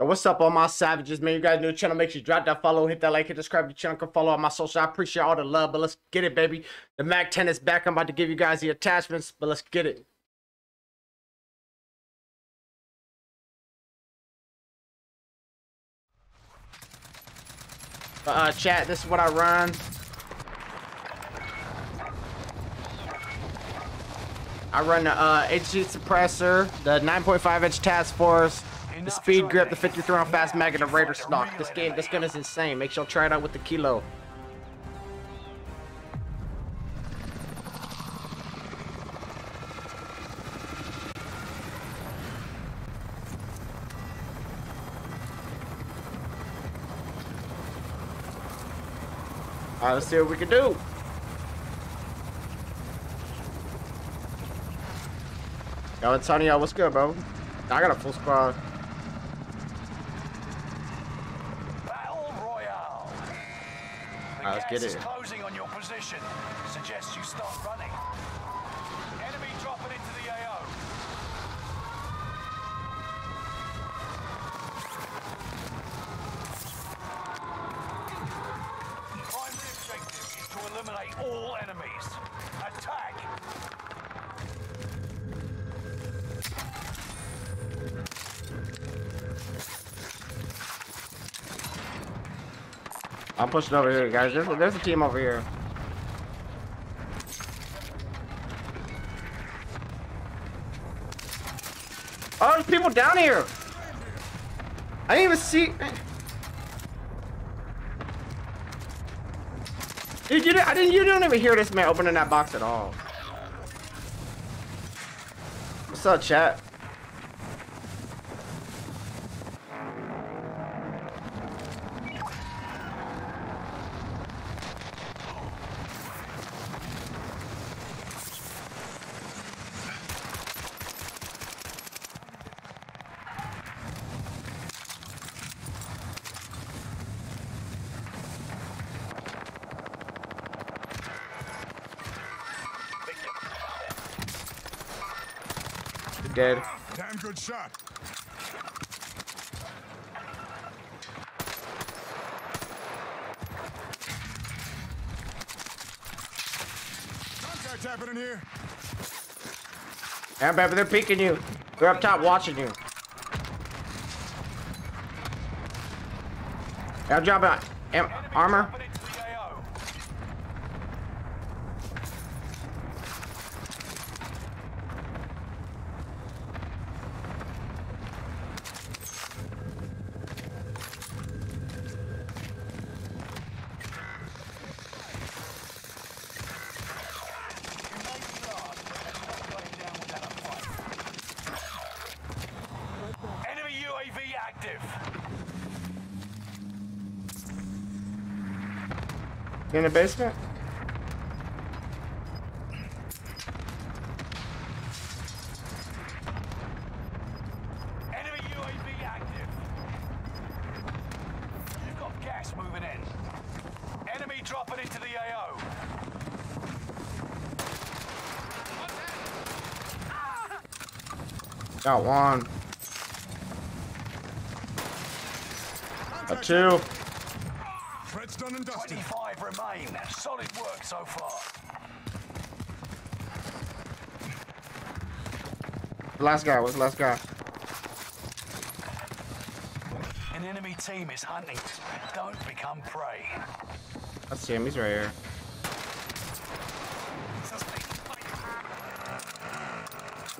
Yo, what's up, all my savages, man? You guys new channel. Make sure you drop that follow, hit that like, hit subscribe to the channel, come follow on my social. I appreciate all the love, but let's get it, baby. The Mac 10 is back. I'm about to give you guys the attachments, but let's get it. Uh, chat, this is what I run. I run the uh, Agency suppressor, the 9.5 inch task force, the speed grip, the 53 round fast mag, and the Raider stock. This game, this gun is insane. Make sure you try it out with the kilo. Alright, let's see what we can do. Yo, Antonio, what's good, bro? I got a full squad. Battle Royale. The Alright, let's get it. closing on your position. Suggest you start running. Pushing over here, guys. There's, there's a team over here. Oh, there's people down here. I didn't even see. Dude, you I didn't. You don't even hear this man opening that box at all. What's up, chat? Dead. Damn good shot. Contact happening here. Yeah, baby, they're peeking you. They're up top watching you. Yeah, drop it. Am armor. dropping into the AO. Enemy UAV active. You in the basement? Enemy UAV active. You've got gas moving in. Enemy dropping into the AO. Got one. A two. Threats done and dusted. 25 remain. Solid work so far. The last guy. What's the last guy? An enemy team is hunting. Don't become prey. See him. He's right here.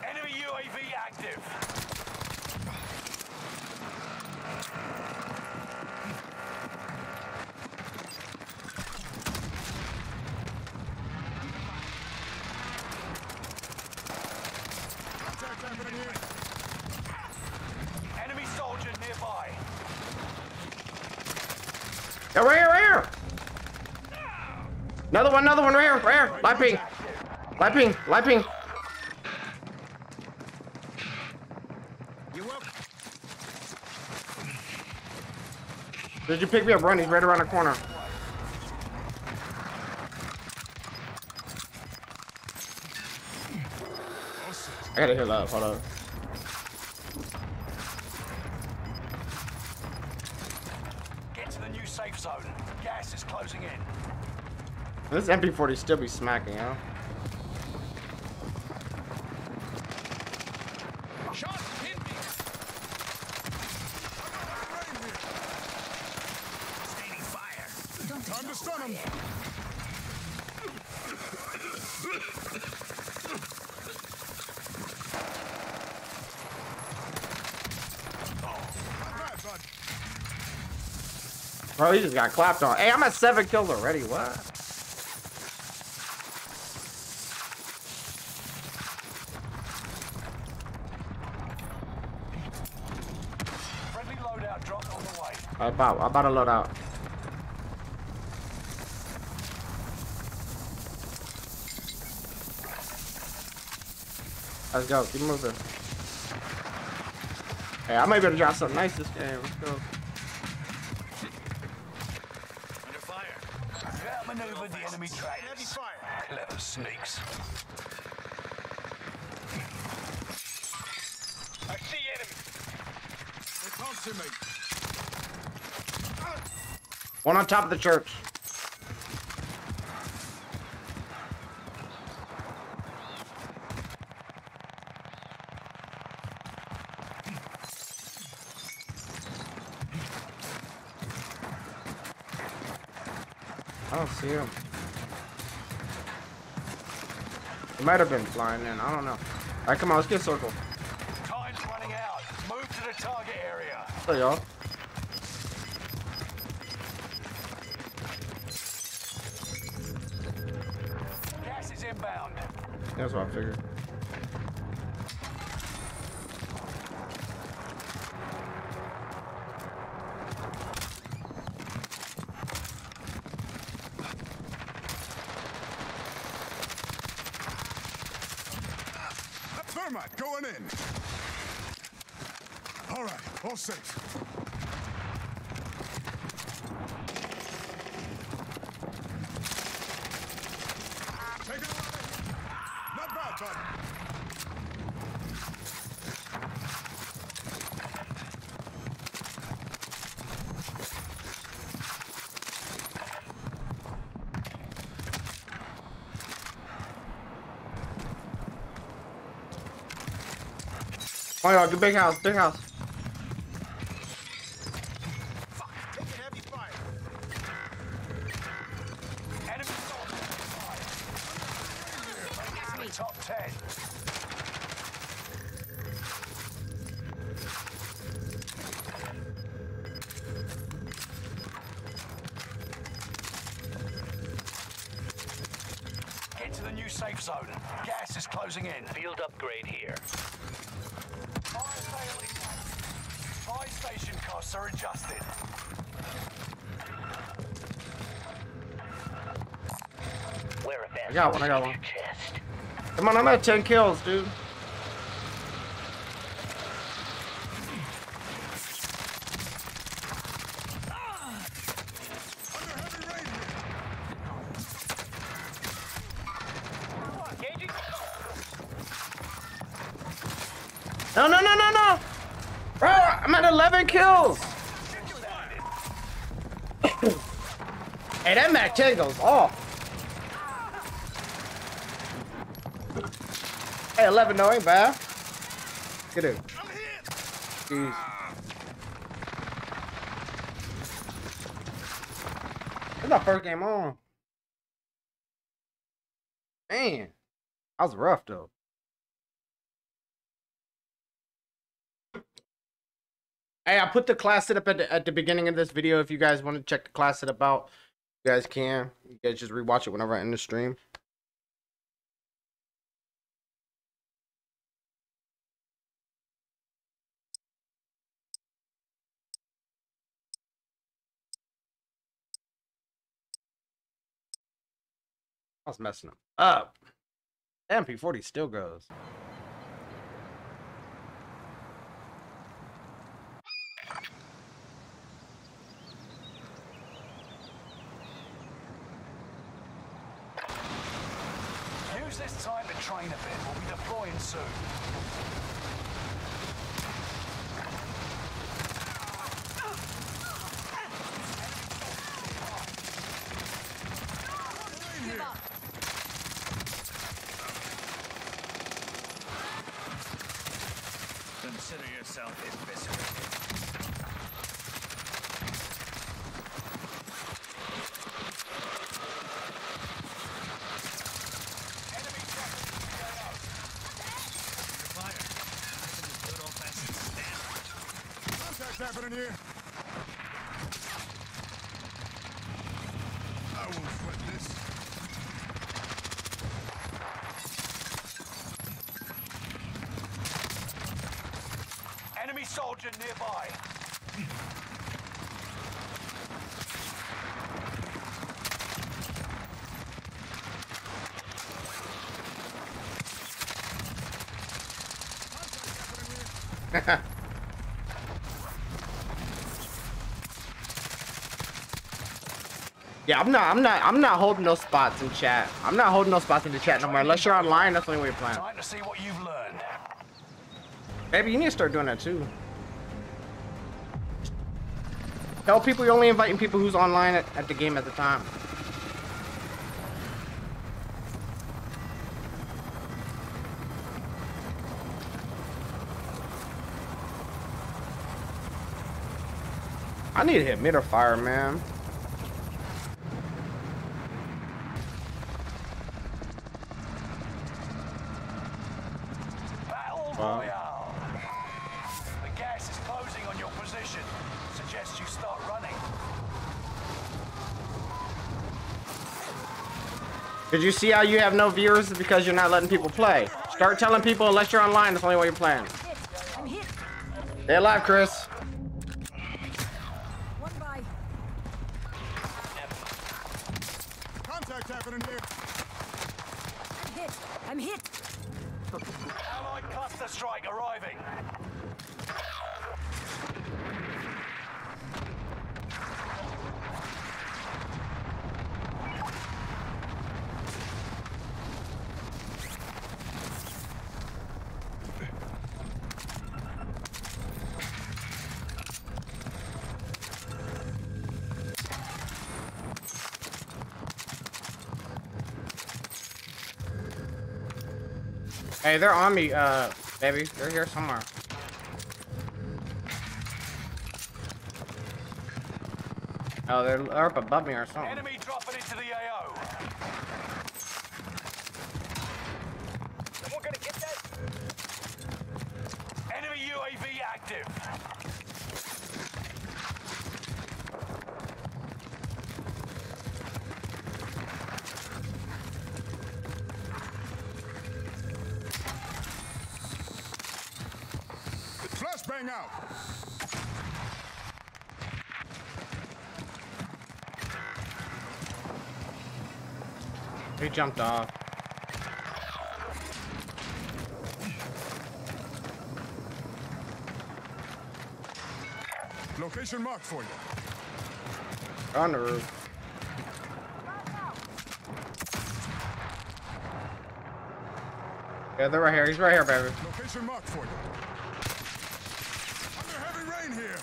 Enemy UAV active. Contact happening here. Enemy soldier nearby. Yeah, right here, right here. Another one, another one, right here, right here. Light ping. Light. Did you pick me up? Run, he's right around the corner. I gotta heal up. Hold on. closing in. This MP40 still be smacking, yo. Shot hit me. Right here. Staining fire. Time to stun him. Not bad, bud. Bro, he just got clapped on. Hey, I'm at seven kills already. What? Friendly loadout drop on about, I'm about to load out. Let's go. Keep moving. Hey, I might be able to drop something nice this game. Let's go. Under fire. You outmaneuvered the enemy Heavy trainers. fire. Clever sneaks. I see enemy. They can't see me. One on top of the church. I don't see him. He might have been flying in. I don't know. All right, come on, let's get a circle. Time's running out. Move to the target area. Hey, y'all. That's what I figured. Thermite going in. All right, all safe. Take it away. Not bad, bud. Oh, y'all, get big house, big house. I got one, I got one. Come on, I'm at 10 kills, dude. Under heavy rain here. No, no, no, no, no. Bro, I'm at 11 kills. hey, that Mac 10 goes off. Hey, 11 no ain't bad. Get it. Jeez. It's my first game on. Man, that was rough though. Hey, I put the class setup at the, at the beginning of this video. If you guys want to check the class setup out, you guys can. You guys just rewatch it whenever I end the stream. I was messing them up. MP40 still goes. Use this time to train a bit. We'll be deploying soon. Consider yourself eviscerated. Enemy dropping into the AO. Fire. Nothing is good old-fashioned stamp. Happening here. I won't sweat this. Enemy soldier nearby. Contact happening here. Yeah, I'm not. I'm not. I'm not holding no spots in chat. I'm not holding no spots in the chat no more. Unless you're online, that's the only way you're playing. Time to see what you've learned. Baby, you need to start doing that too. Tell people you're only inviting people who's online at, at the game at the time. I need to hit middle fire, man. Battle Wow. Royale. The gas is closing on your position. Suggest you start running. Did you see how you have no viewers because you're not letting people play? Start telling people unless you're online, that's the only way you're playing. I'm. Stay alive, Chris. One by. Contact happening here. I'm hit. I'm hit. Allied cluster strike arriving. Hey, they're on me, uh, baby. They're here somewhere. Oh, they're, they're up above me or something. Enemy dropping into the AO. Someone gonna get that? Enemy UAV active. Flashbang out. Jumped off. Location marked for you. On the roof. Yeah, they're right here. He's right here, baby. Location marked for you. Under heavy rain here.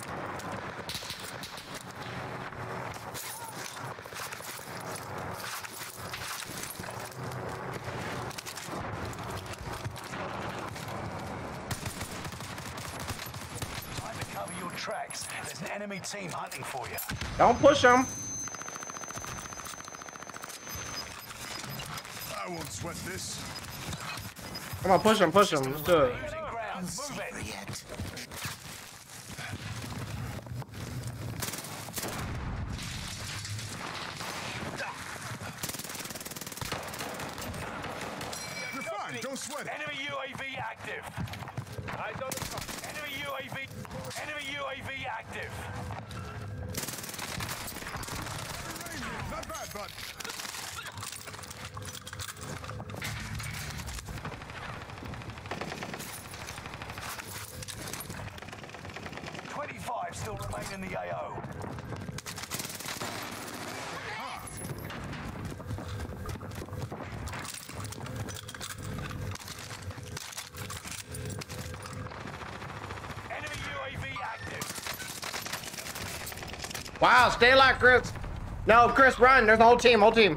Time to cover your tracks. There's an enemy team hunting for you. Don't push him. I won't sweat this. Come on, push him, push him. Let's do it. Stay alive, Chris. No, Chris, run. There's the whole team. Whole team.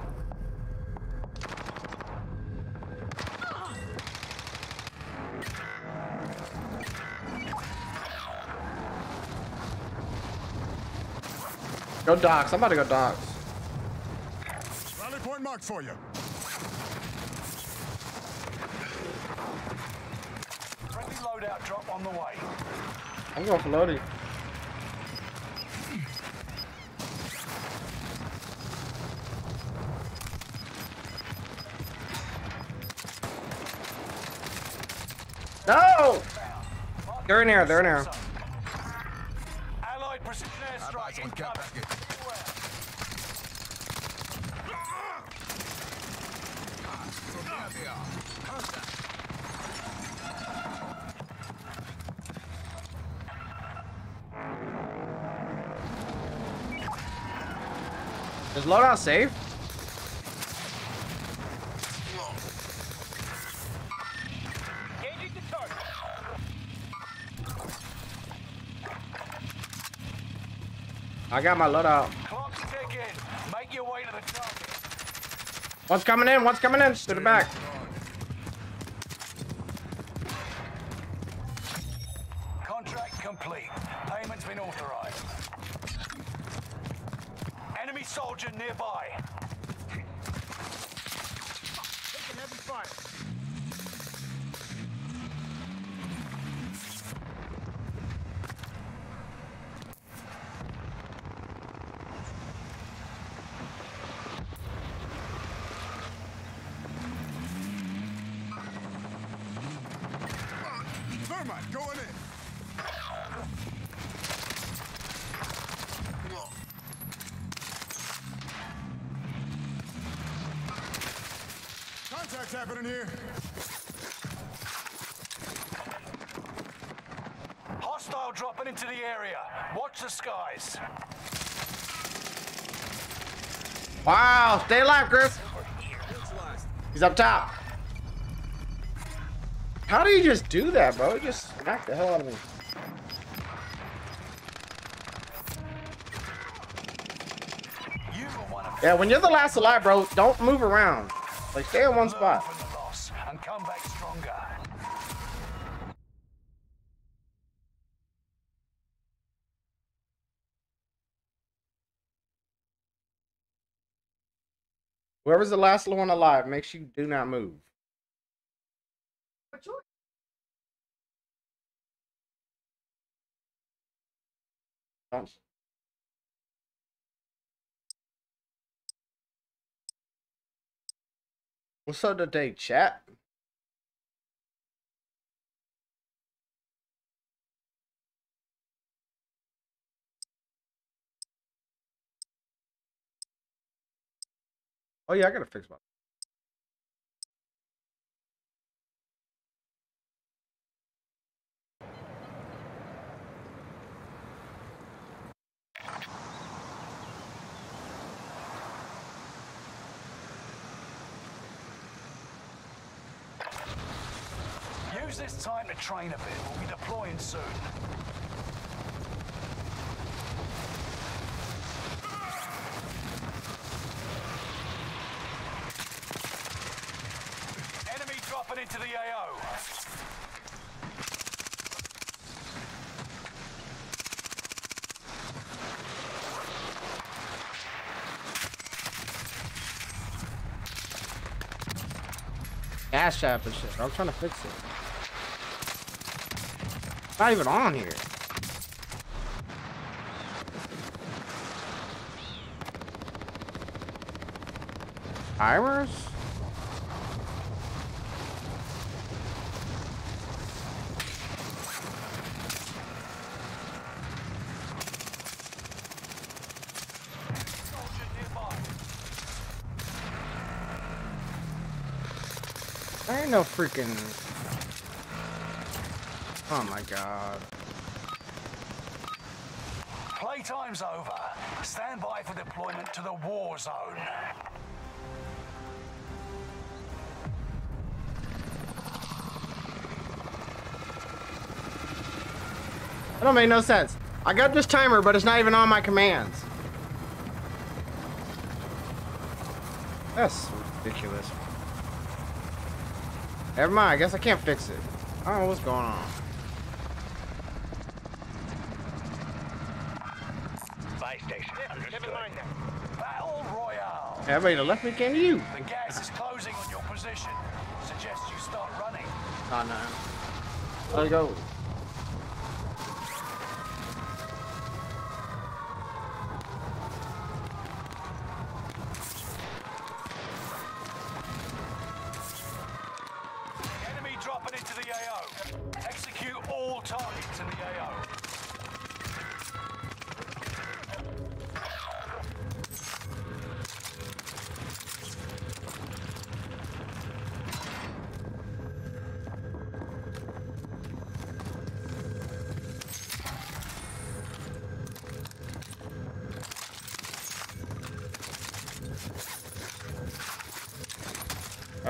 Go docks. I'm about to go docks. Rally point marked for you. Friendly loadout drop on the way. I'm going for loading. They're in here, they're in here. Allied precision airstrike incoming. Is loadout safe? Engaging the target. I got my loadout. Clock's ticking. Make your way to the target. One's coming in, one's coming in. To the back. Contract complete. Payment's been authorized. Enemy soldier nearby. Taking heavy fire. Thermite going in. Contact's happening here. Hostile dropping into the area. Watch the skies. Wow, stay alive, Chris. He's up top. How do you just do that, bro? You just smacked the hell out of me. You were one of Yeah, when you're the last alive, bro, don't move around. Like, stay in one spot. Whoever's the last one alive, make sure you do not move. Don't. What's up today, chat? Oh yeah, I gotta fix my. Use this time to train a bit. We'll be deploying soon. Enemy dropping into the AO. Gas app and shit. I'm trying to fix it. Not even on here. Timers? No freaking. Oh my god. Playtime's over. Stand by for deployment to the war zone. That don't make no sense. I got this timer, but it's not even on my commands. That's ridiculous. Never mind, I guess I can't fix it. I don't know what's going on. supply station. Understood. Never mind that. Battle Royale. Everybody to left me can you. The gas is closing on your position. Suggest you start running. Oh no. Let's go.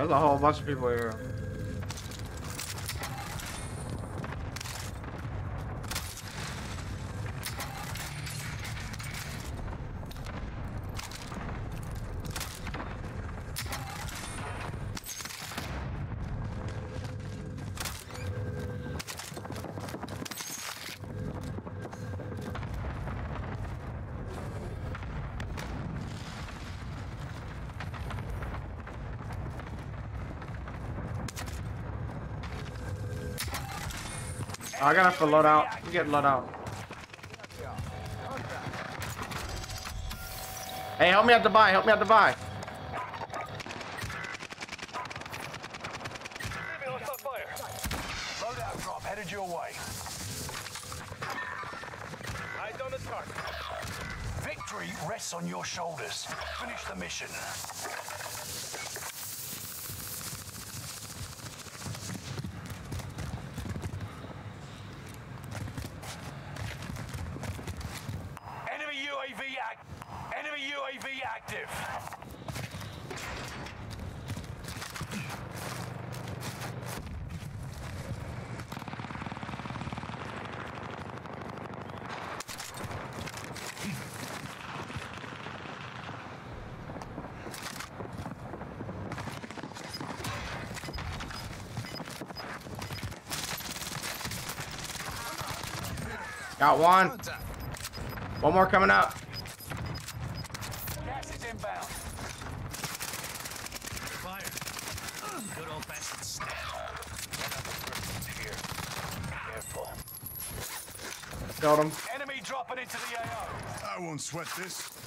There's a whole bunch of people here. I gotta have to load out. You get load out. Hey, help me out to buy. Help me out to buy. Loadout drop headed your way. Eyes on the target. Victory rests on your shoulders. Finish the mission. Enemy UAV act. Enemy UAV active. Got one. One more coming up. Gas is inbound. Fire. Good old fashioned snap. Here. Careful. Killed him. Enemy dropping into the AO. I won't sweat this.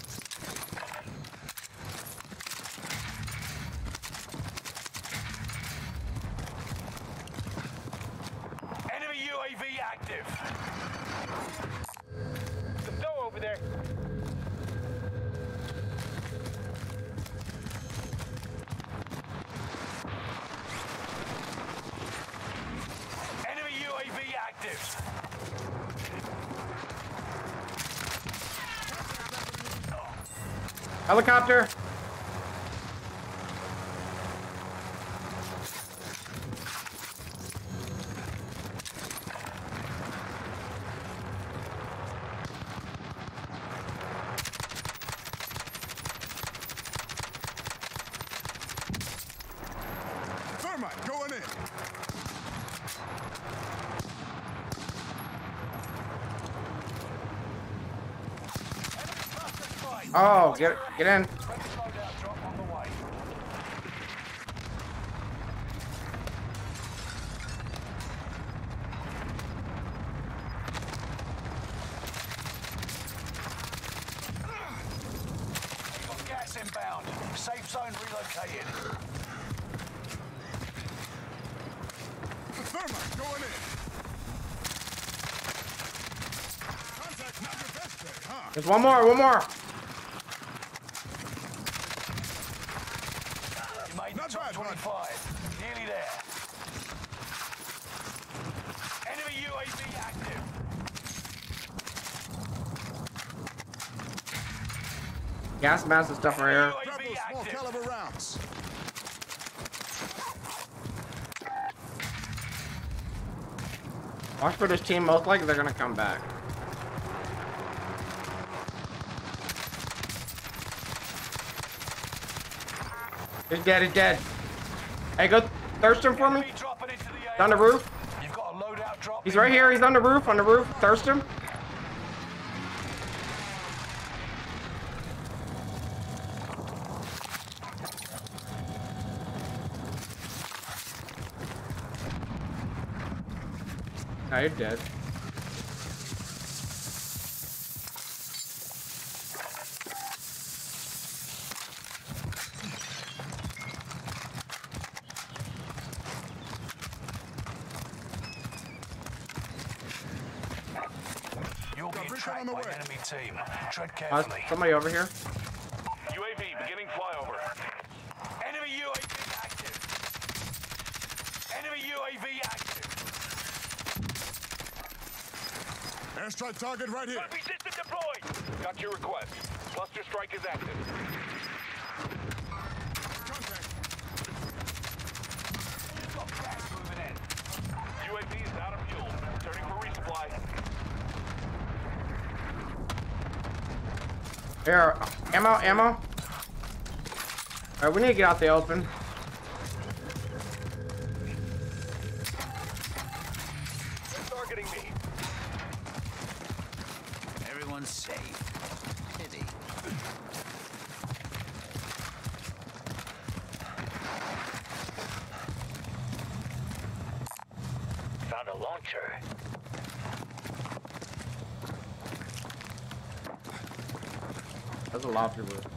Helicopter. Thermite going in. Enemy cluster strike. Oh, get get in. Friendly loadout drop on the way. Got gas inbound. Safe zone relocated. Thermite going in. Contact not your best day, huh? There's one more. One more. You made Not the top bad, bud. 25. Nearly there. Enemy UAV active. Gas mask and stuff right here. UAV small caliber rounds. Watch for this team. Most likely they're gonna come back. He's dead, he's dead. Hey, go Thurston for me. He's on the roof. He's right here, he's on the roof, on the roof. Thurston. him. Now you're dead. Uh, carefully. somebody over here. UAV beginning flyover. Enemy UAV active. Enemy UAV active. Airstrike target right here. Trophy system deployed. Got your request. Cluster strike is active. Contact. Got gas moving in. UAV is out of fuel. Turning for resupply. Here, ammo, ammo. Alright, we need to get out the open. Targeting me. Everyone's safe. Pity. Found a launcher. There's a lot of people.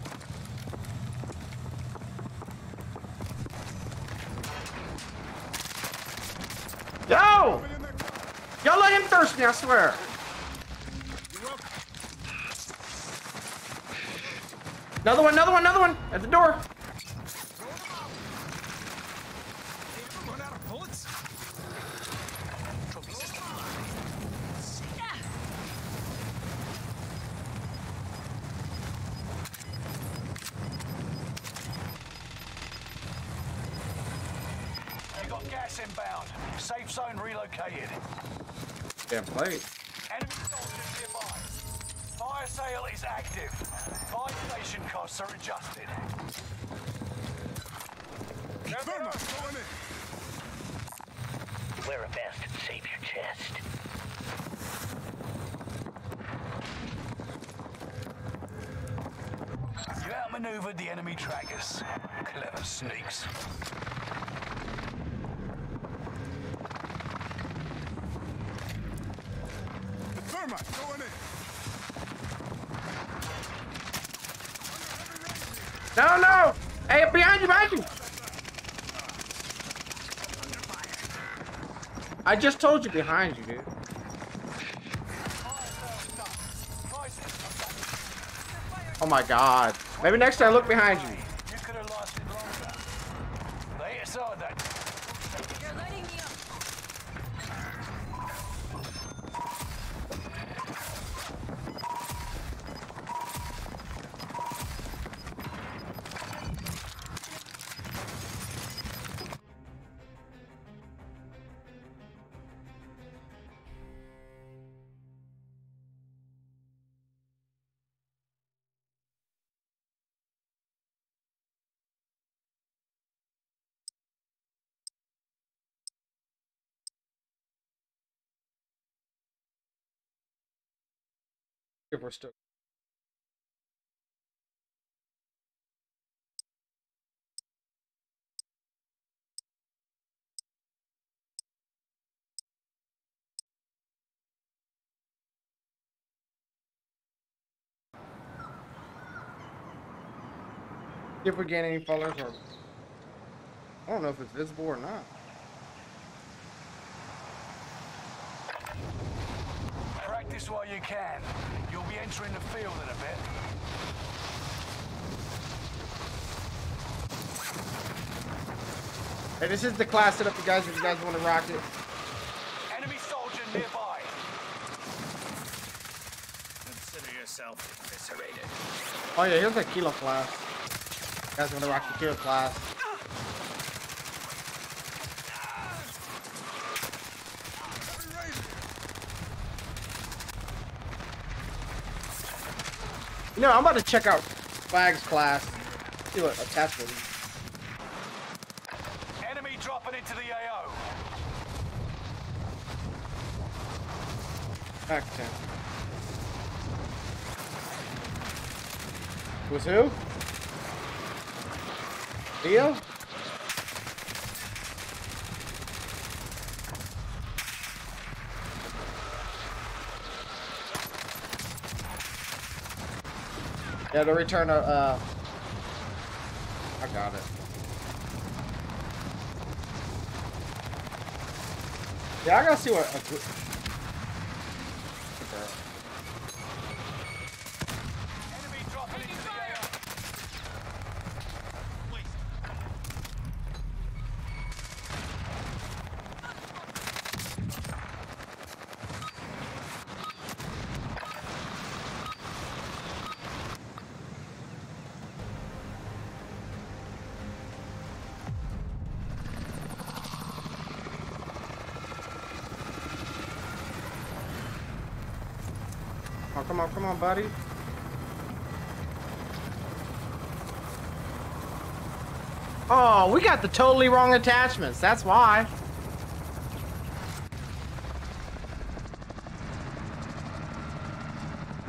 Yo! In there. Y'all let him thirst me, I swear. You're welcome. Another one, another one, another one! At the door. Run out of bullets? Trophy system You got gas inbound. Safe zone relocated. Damn plate. Enemy soldiers nearby. Fire sale is active. Fire station costs are adjusted. Thermite going in. Wear a vest and save your chest. You outmaneuvered the enemy trackers. Clever sneaks. Thermite going in. No, no! Hey, behind you, behind you! I just told you behind you, dude. Oh my god. Maybe next time look behind you. If we gain any followers or I don't know if it's visible or not. Practice while you can. You'll be entering the field in a bit. Hey, this is the class setup, you guys. If you guys want to rock it. Enemy soldier nearby. Consider yourself eviscerated. Oh yeah, here's a kilo class. Guys to rock the kilo class? You know, I'm about to check out Flag's class. See what attachment. Enemy dropping into the AO. Back ten. Was who? Theo? Yeah, to return a, uh, I got it. Yeah, I gotta see what... Uh, come on, come on, buddy. Oh, we got the totally wrong attachments. That's why.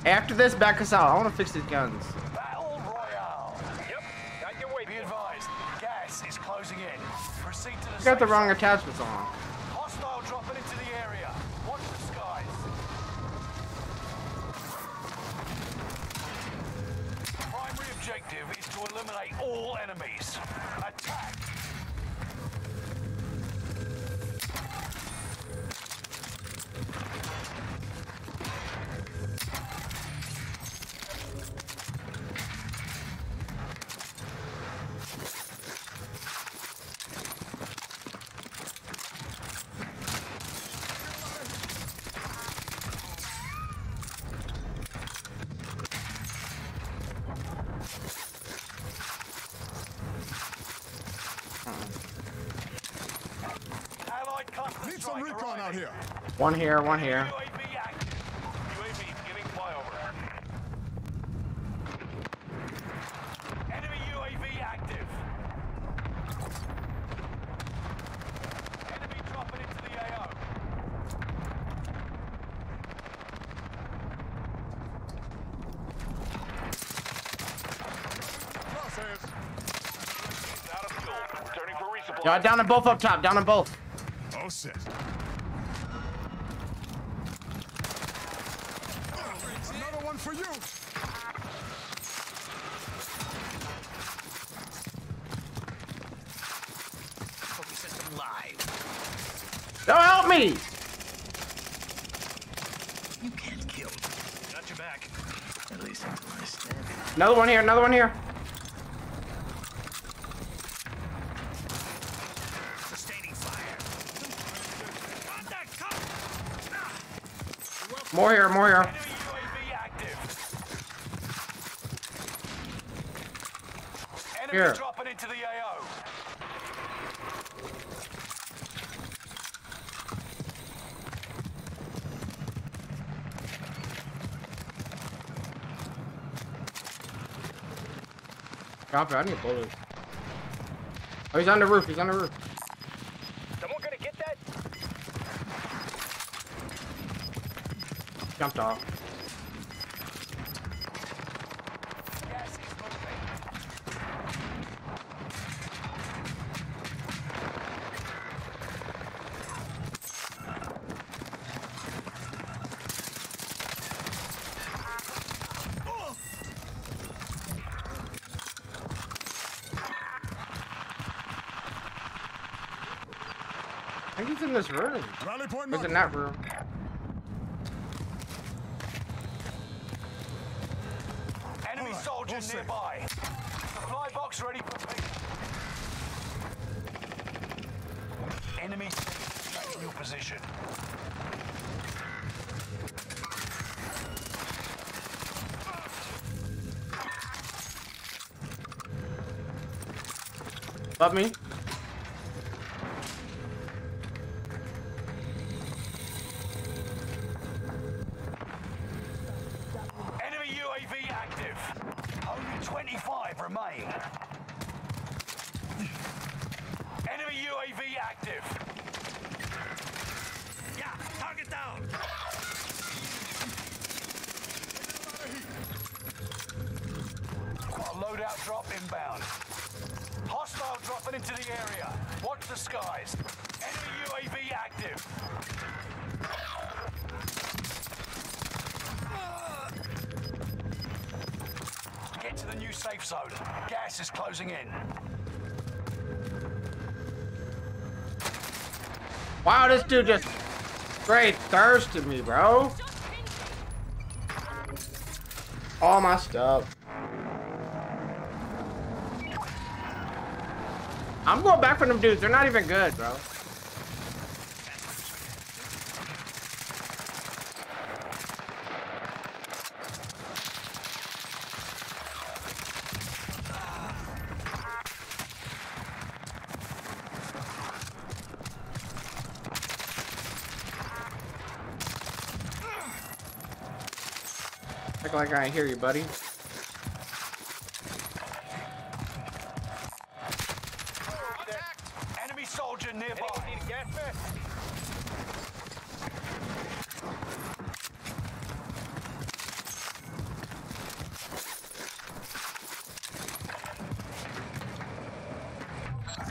After this, back us out. I want to fix these guns. Battle Royale. Yep, got your way. Be advised, gas is closing in. Proceed to the You got the wrong attachments on. Hostile dropping into the area. Watch the skies. Primary objective is to eliminate all enemies. Attack. Allied cluster Need some strike recon out arriving. here. One here, one here. UAV active. UAV beginning flyover. Enemy UAV active. Enemy dropping into the AO. Crosshairs. Out of fuel. Returning for resupply. Yeah, down them both up top. Down them both. Oh, shit. Another one for you. Hope we set them live. Don't help me. You can't kill me. Got your back. At least until I stab. Another one here. Another one here. Sustaining fire. Contact, come! More here. More here. Enemy UAV active. Enemy Here. dropping into the AO. Copy. I need bullets. Oh, he's on the roof. He's on the roof. Someone gonna get that? Jumped off. Gas is moving. I think he's in this room. Rally point He's in that room. Enemy Alright, soldiers all safe. nearby. Supply box ready for pickup. Enemy in your position. Love me. Closing in. Wow, this dude just straight thirsted me, bro. All my stuff. I'm going back for them dudes. They're not even good, bro. I hear you, buddy. Enemy soldier nearby.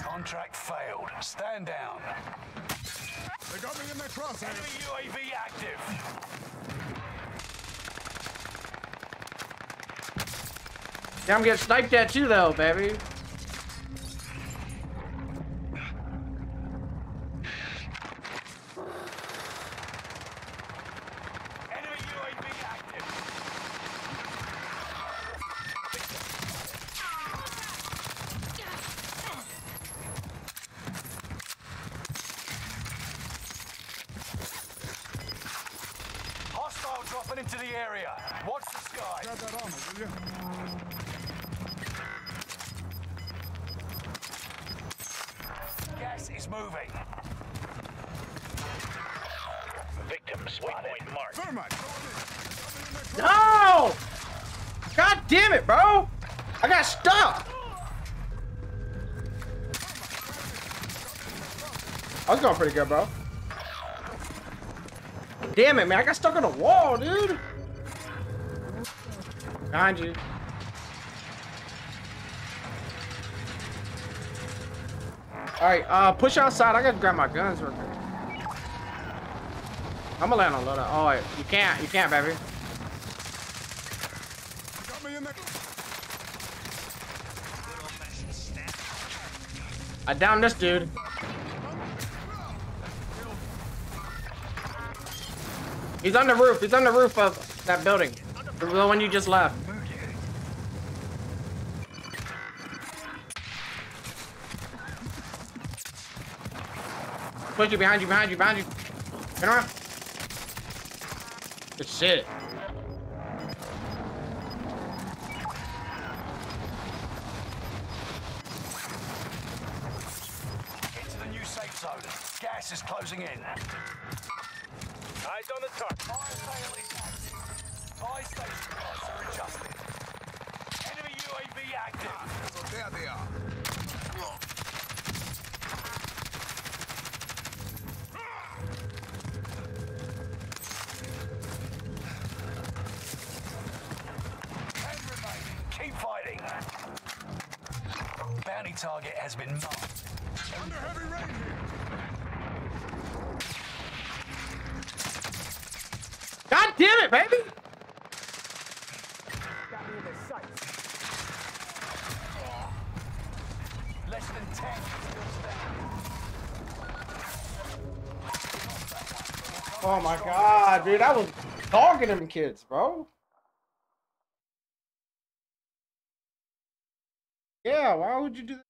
Contract failed. Stand down. They got me in their crosshairs. Enemy UAV active. Yeah, I'm getting sniped at too, though, baby. Pretty good, bro. Damn it, man. I got stuck on a wall, dude. Behind you. Alright, uh, push outside. I gotta grab my guns real quick. I'm gonna land on loadout. Oh, wait. You can't. You can't, baby. I downed this dude. He's on the roof. He's on the roof of that building. The one you just left. Push you behind you, behind you, behind you. Turn around. Good shit. Get to the new safe zone. Gas is closing in. Eyes on the target. Fire sale is active. Buy station costs are adjusted. Enemy UAV active. So there they are. Ten remaining. Keep fighting. Bounty target has been marked. Under heavy rain here. God damn it, baby! Less than ten. Still standing. Oh my god, dude, I was dogging them kids, bro. Yeah, why would you do that?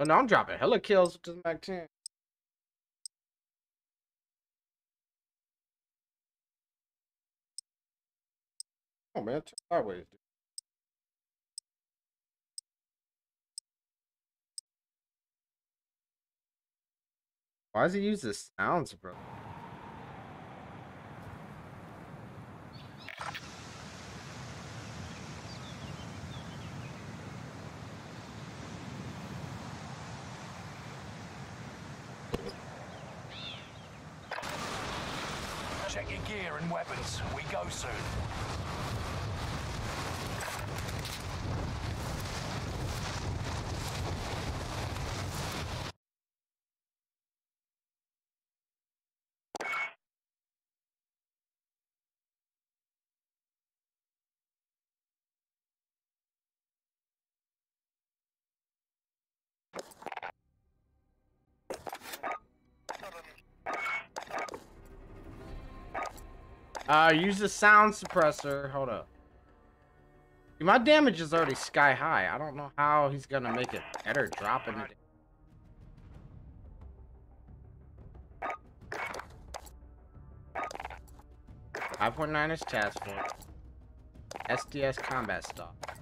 Oh no, I'm dropping hella kills to the Mac 10. Oh man, sideways, dude. Why does he use the sounds, bro? Check your gear and weapons. We go soon. Uh, use the sound suppressor. Hold up. My damage is already sky high. I don't know how he's gonna make it better dropping it. Five point nine is task force. SAS combat stock.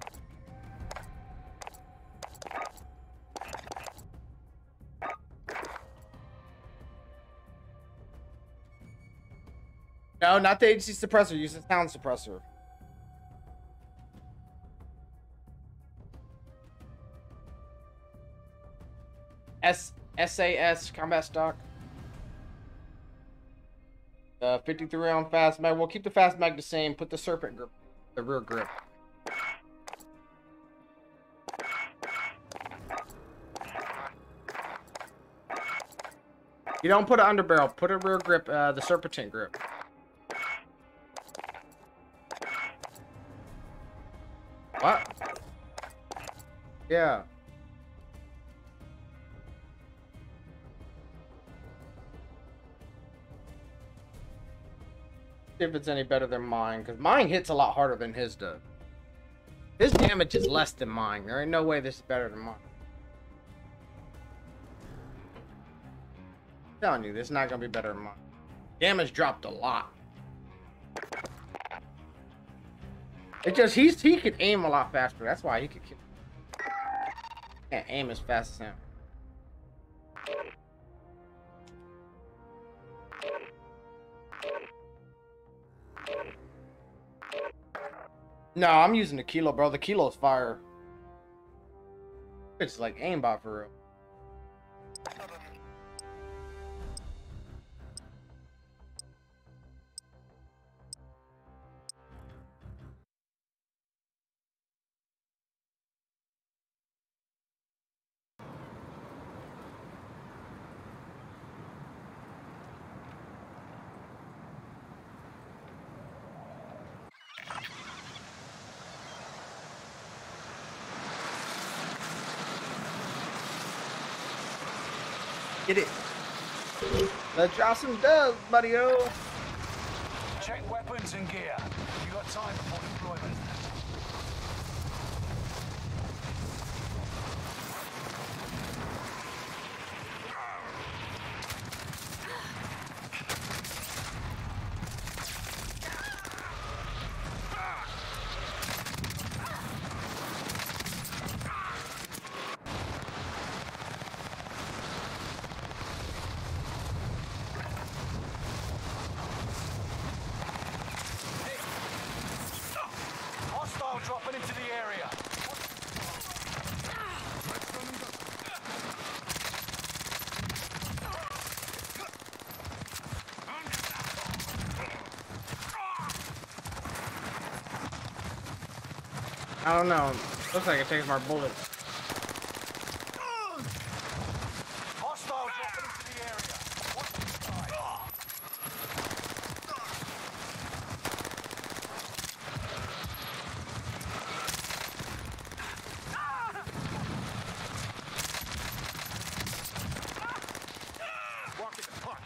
No, not the HC suppressor. Use the sound suppressor. S SAS combat stock. Uh, 53 round fast mag. We'll keep the fast mag the same. Put the serpent grip, the rear grip. You don't put an underbarrel. Put a rear grip, uh, the serpentine grip. Yeah. If it's any better than mine, because mine hits a lot harder than his does. His damage is less than mine. There ain't no way this is better than mine. I'm telling you, this is not gonna be better than mine. Damage dropped a lot. It just he's he could aim a lot faster. That's why he could kill. Can't aim as fast as him. No, I'm using the kilo, bro. The kilo's fire. It's like aimbot for real. Drop some dubs, buddy-o. Check weapons and gear. You got time before deployment. Hostile dropping into the area. I don't know. Looks like it takes more bullets. Hostile dropping into the area. Watch the sky. Walk it apart.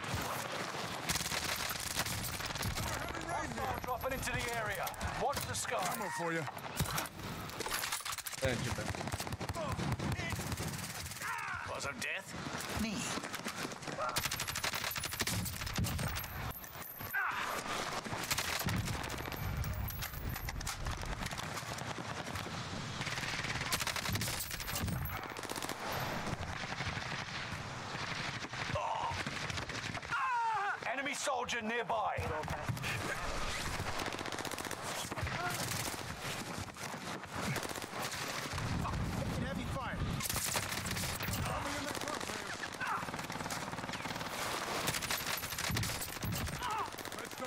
Hostile dropping into the area. Watch the sky. Ammo for you. Thank you, bro. Cause of death? Me. Enemy soldier nearby. Taking heavy fire. Cover in that crosshairs. Let's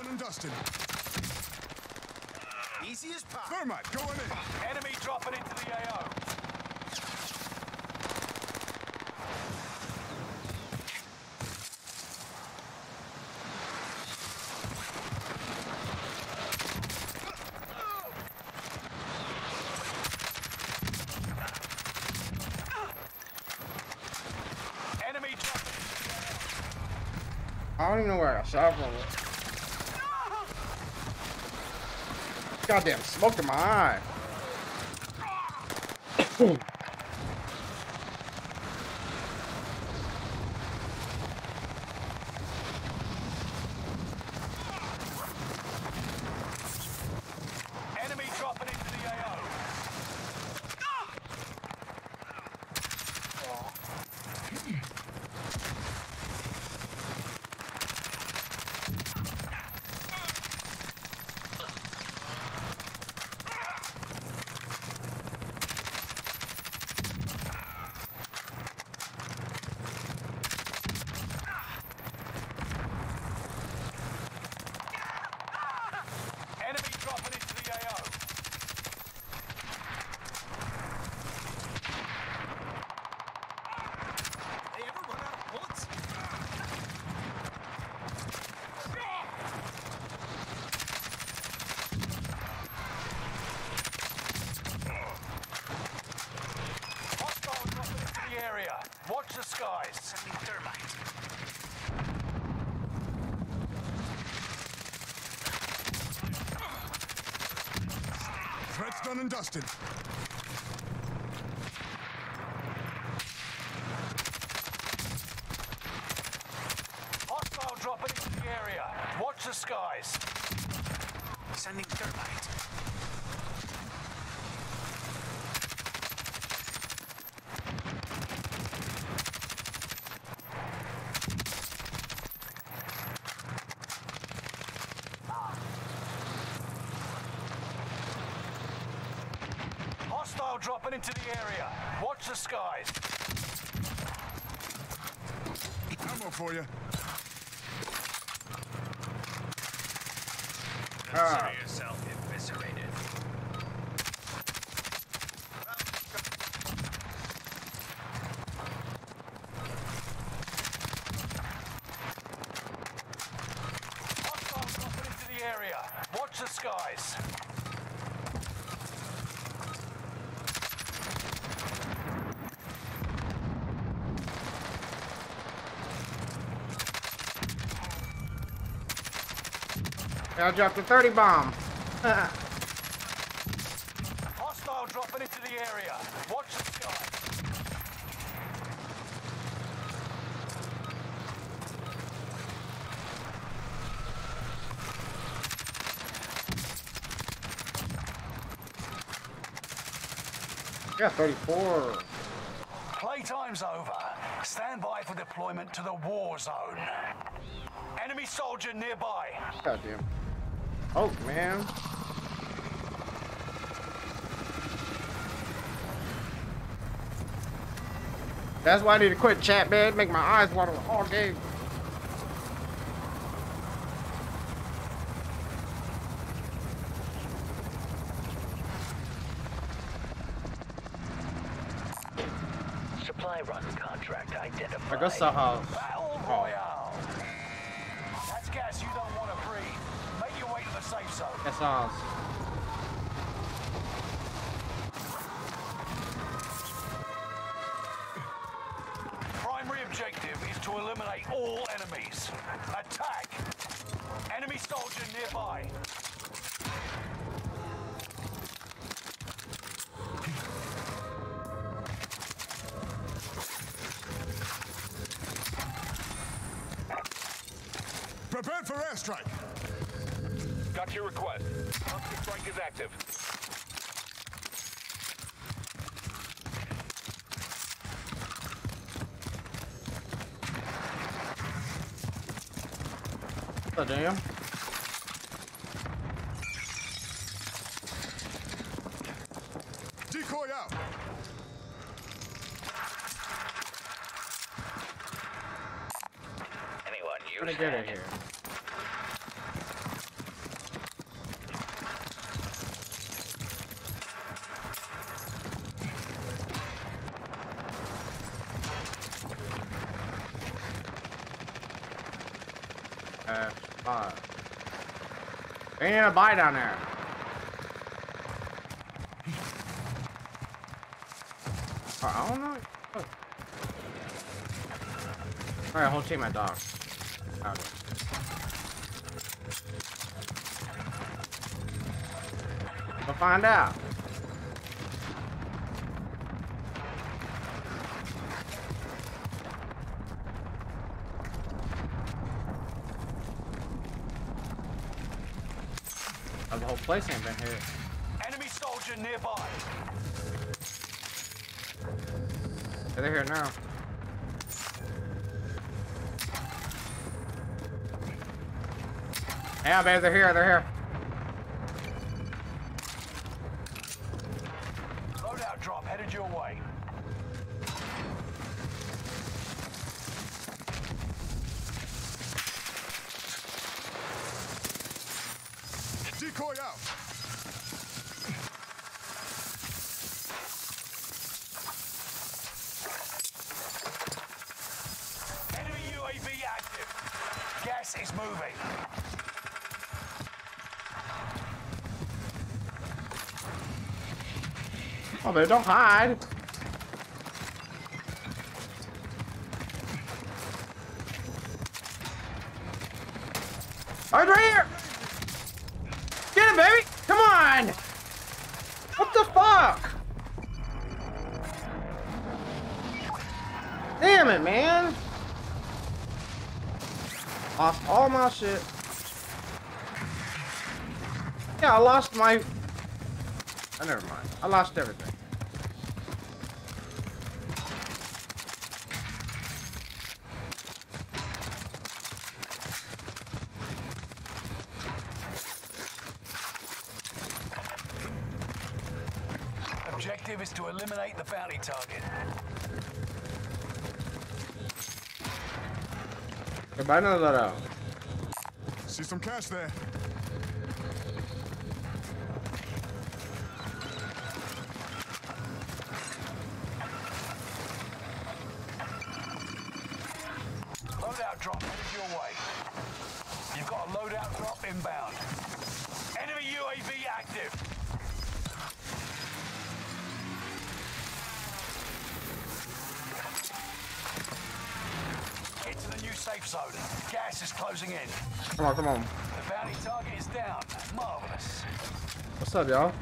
done and dusted. Easy as pie. Thermite, going in. don't even know where I got shot from. Goddamn smoke in my eye. Dusted. Hostile dropping into the area. Watch the skies. Sending thermite. Hostile dropping into the area. Watch the skies. Ammo for you. Consider yourself eviscerated. Hostile dropping into the area. Watch the skies. I dropped a 30 bomb. Hostile dropping into the area. Watch the skies. Yeah, 34. Playtime's over. Stand by for deployment to the war zone. Enemy soldier nearby. Goddamn. Oh, man. That's why I need to quit chat, man. Make my eyes water all game. Supply run contract identified. I go Saha. Battle Royale. That's gas you don't want to breathe. Make your way to the safe zone. That's ours. Primary objective is to eliminate all enemies. Attack! Enemy soldier nearby. Prepare for airstrike. Got your request. Cluster strike is active. Oh, damn. Decoy out. Anyone How use to get that? it here? Uh, five. Ain't gonna buy down there. Oh, I don't know. Oh. All right, whole team at dog. Okay. Find out. The place ain't been here. Enemy soldier nearby. They're here now. Yeah, babe, they're here, they're here. Loadout drop headed your way. Decoy out. Enemy UAV active. Gas is moving. Oh, babe, don't hide. Oh, it's right here! Get him, baby! Come on! What the fuck? Damn it, man! Lost all my shit. Yeah, I lost my... Oh, never mind. I lost everything. Objective is to eliminate the bounty target. Goodbye, no loadout. See some cash there. Up, y'all?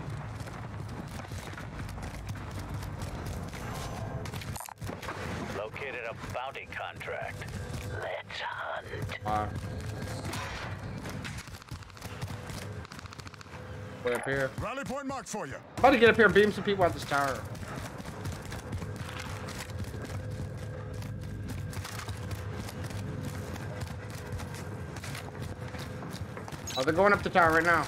Located a bounty contract. Let's hunt. Uh, way up here. Rally point marked for you. about to get up here and beam some people out this tower. Oh, they're going up the tower right now.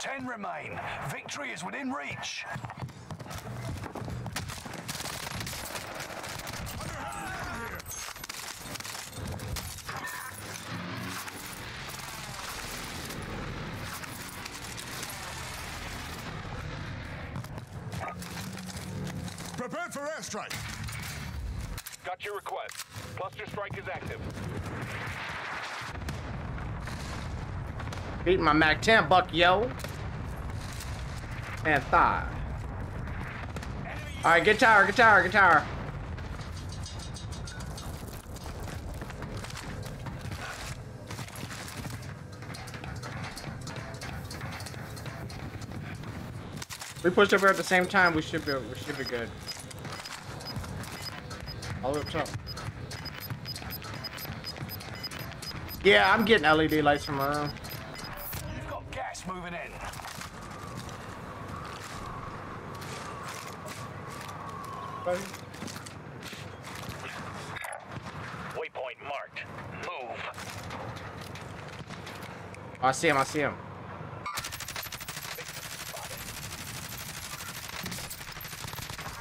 Ten remain. Victory is within reach. Prepared for airstrike. Got your request. Cluster strike is active. My Mac 10 buck, yo. And thigh. Alright, get tower, get tower, get tower. We pushed over at the same time. We should be. We should be good. All the way up top. Yeah, I'm getting LED lights from around. You've got gas moving in. Waypoint marked. Move. Oh, I see him. I see him.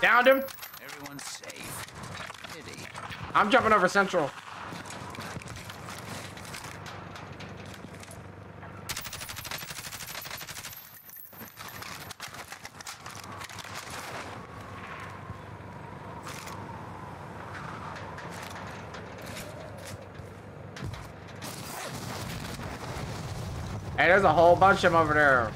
Downed him. Everyone's safe. Pity. I'm jumping over central. There's a whole bunch of them over there.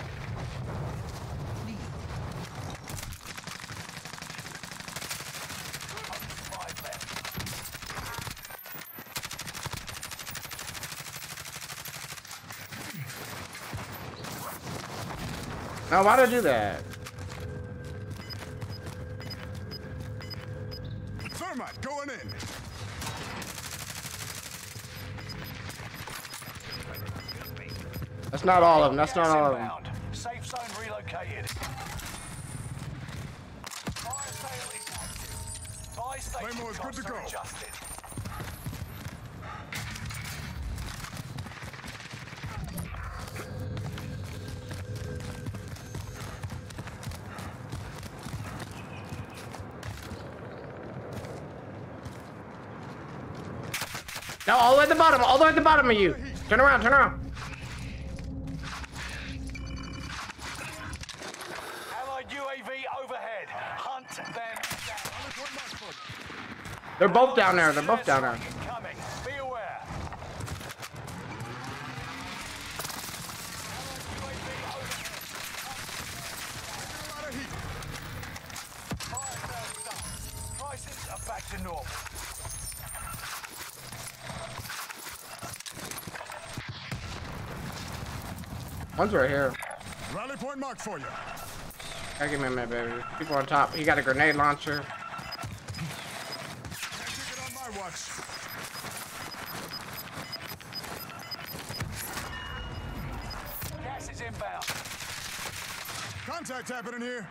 Now, why'd I do that? Not all of them. That's not all of them. inbound. Safe zone relocated. Fire sale is active. Buy station Claymore's good to go. adjusted. No, all the way at the bottom. All the way at the bottom of you. Turn around. Turn around. Allied UAV overhead. Hunt them down. They're both down there. They're both down there. Coming. Be aware. A lot of heat. Fire sales done. Prices are back to normal. One's right here. Rally point marked for you. I give me a minute, baby. People on top. He got a grenade launcher. Contact happening here.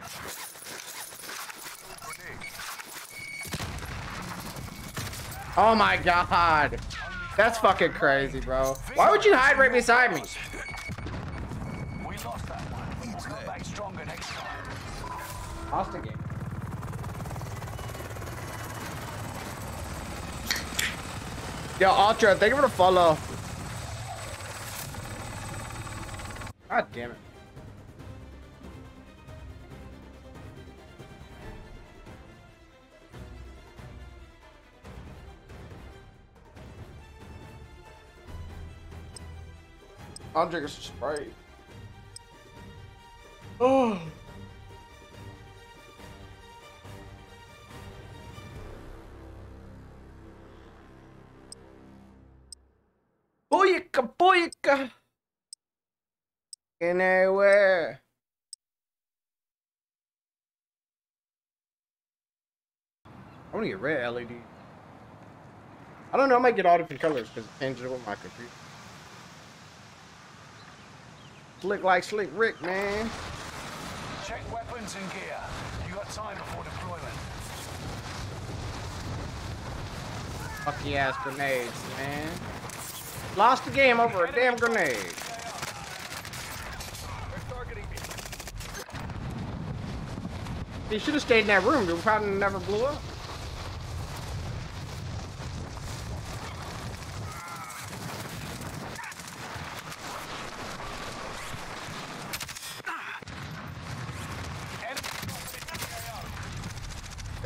Oh my god. That's fucking crazy, bro. Why would you hide right beside me? We lost that one. We'll come back stronger next time. Lost the game. Yo, Ultra, thank you for the follow. I'll drinking a Sprite. Oh. Booyaka, booyaka. Anywhere. I want to get red LED. I don't know. I might get all different colors because it changes with my computer. Slick like Slick Rick, man. Check weapons and gear. You got time before deployment. Fucky ass grenades, man. Lost the game over a damn grenade. He should have stayed in that room. It probably never blew up.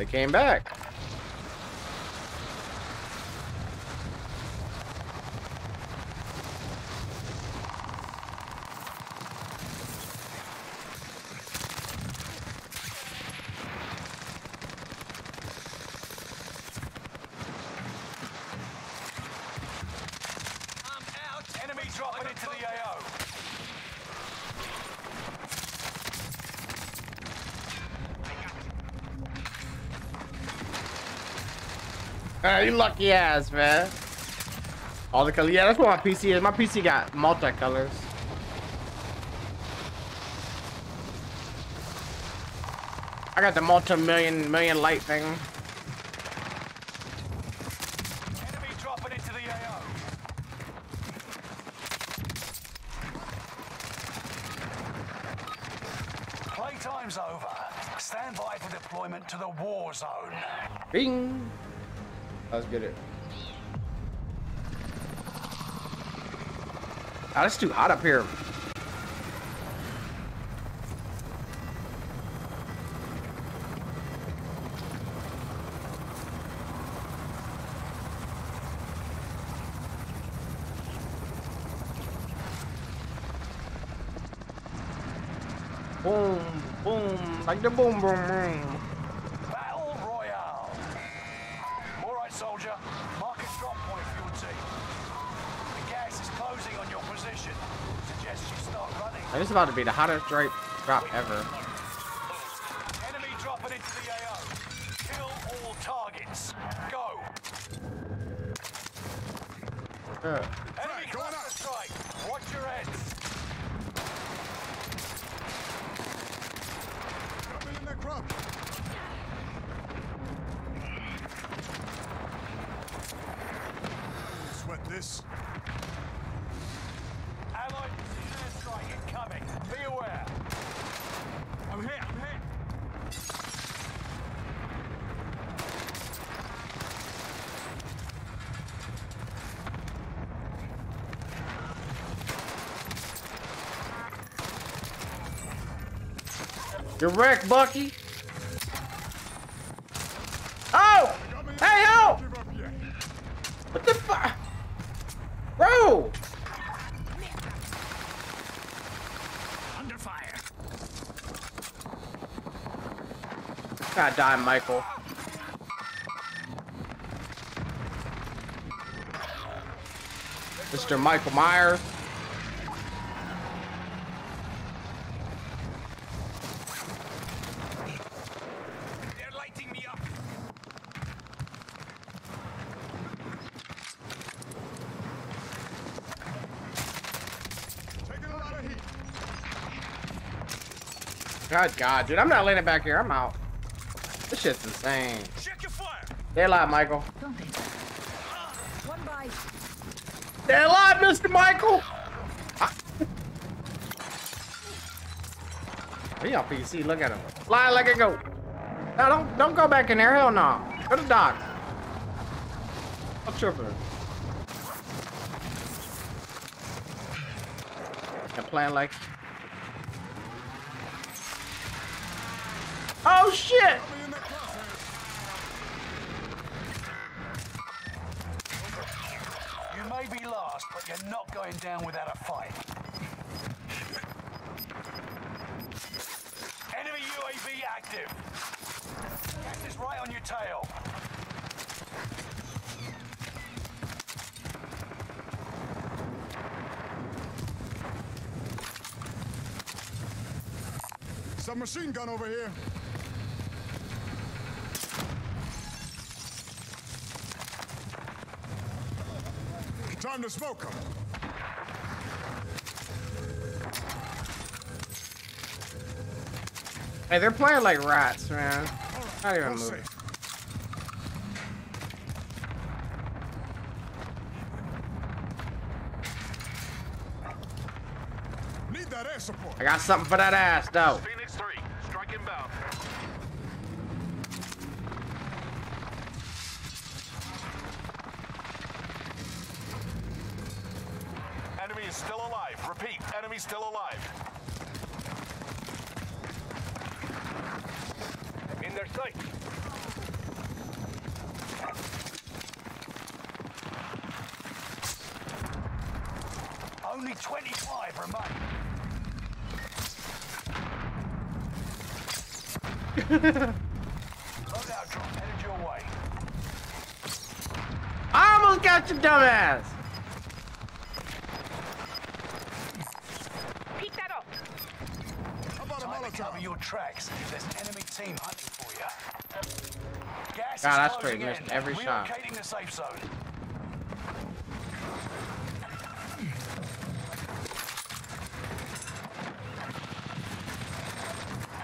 They came back. Enemy dropping into the AO. Ah, you lucky ass, man. All the colors. Yeah, that's what my PC is. My PC got multicolors. I got the multi-million million light thing. Enemy dropping into the AO. Playtime's over. Stand by for deployment to the war zone. Bing. Let's get it. Ah, it's too hot up here. Boom, boom, like the boom, boom, boom. Battle Royale. All right, soldier. Mark a drop point for your team. The gas is closing on your position. Suggest you start running. This is about to be the hottest right drop ever. Enemy dropping into the AO. Kill all targets. Go. Uh, Enemy Right, going cluster up. strike. Watch your heads. Got me in that crop. Sweat this. Allied precision airstrike incoming. Be aware. I'm here, I'm here. You're wrecked, Bucky. Oh! Got me in Hey, that- help! Give up yet. What the fuck? Bro! Under fire. God damn, Michael. Mr. Michael Myers. They're lighting me up. Taking a lot of heat. God, God, dude, I'm not laying it back here. I'm out. This shit's insane. Check your fire. Stay alive, Michael. One by. Stay alive, Mr. Michael. He on PC. Look at him. Fly like a goat. No, don't don't go back in there. Hell no. Go to dock. I'm tripping. And playing like. Oh shit! Got me in that crosshairs. You may be last, but you're not going down without a fight. Enemy UAV active. Gas is right on your tail. Submachine gun over here. Time to smoke 'em. Hey, they're playing like rats, man. Not even moving. safe. Need that air support. I got something for that ass, though. Phoenix 3, strike inbound. Enemy is still alive. Repeat, enemy still alive. In their sight. Only 25 remain. Loadout drop headed your way. I almost got you, dumbass. Pick that up. How about a Time to cover Molotov? your tracks. There's an enemy team hunting for you. Gas God, I is straight closing missed in. every shot. Relocating the safe zone.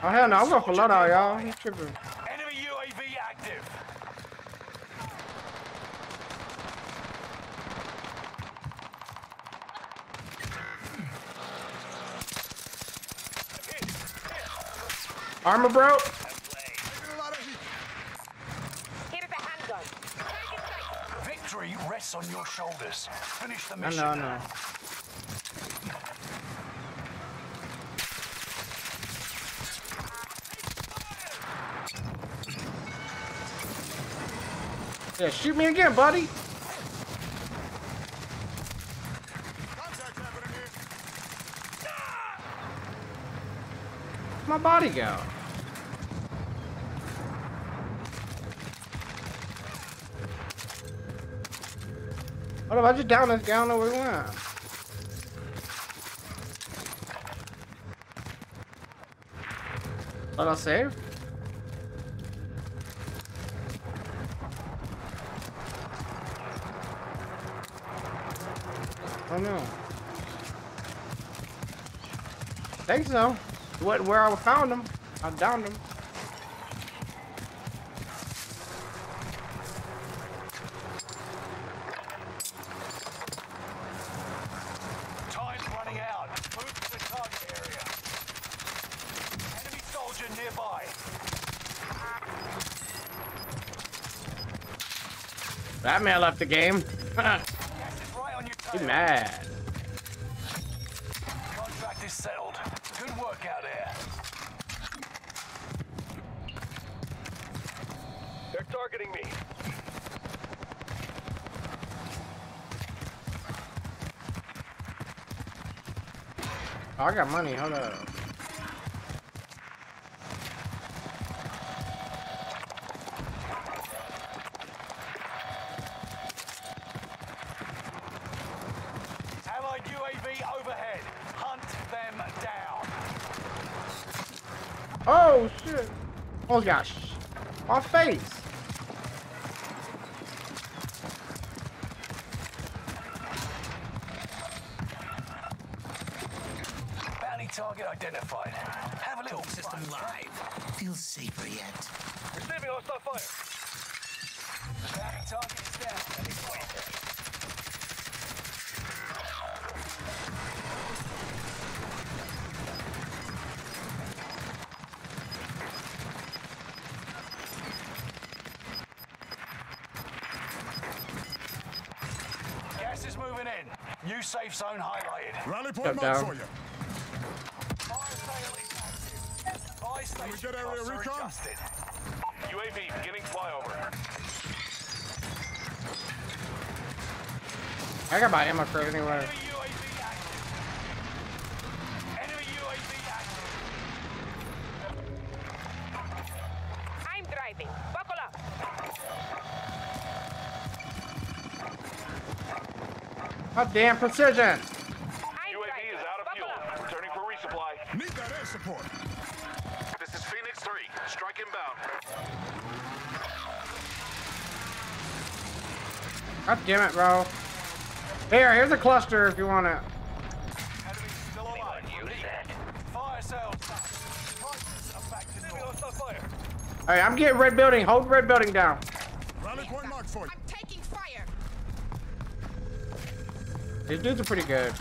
Oh hell no, I'm going for loadout, y'all. He's tripping. Enemy UAV active. Armor broke. Taking a lot of heat. Here is a handgun. Target sight. Victory rests on your shoulders. Finish the mission. know, I know. Yeah, shoot me again, buddy. My body go. What if I just down this guy? I don't know where he went. Let us save. Oh no. Think so. What where I found them. I downed them. Time's running out. Move to the target area. Enemy soldier nearby. That man left the game. Gas is right on your he tail. mad. Contract is settled. Good work out there. They're targeting me. Oh, I got money. Hold up. Allied UAV overhead. Hunt them down. Oh shit. Oh gosh. My face. Bounty target identified. Have a little System live. Feels safer yet. Receiving hostile fire. Rally Step point mark down. for you. Fire sale is active. Buy station get area recon? UAV beginning flyover. I got my ammo for anywhere. Enemy UAV active. Damn it, bro. Here, uh, here's a cluster if you want it. Enemy still alive. Use that. Fire sales. Prices are back to Receiving normal. hostile fire. Alright, I'm getting red building. Hold red building down. Rally point mark for you. I'm taking fire. These dudes are pretty good.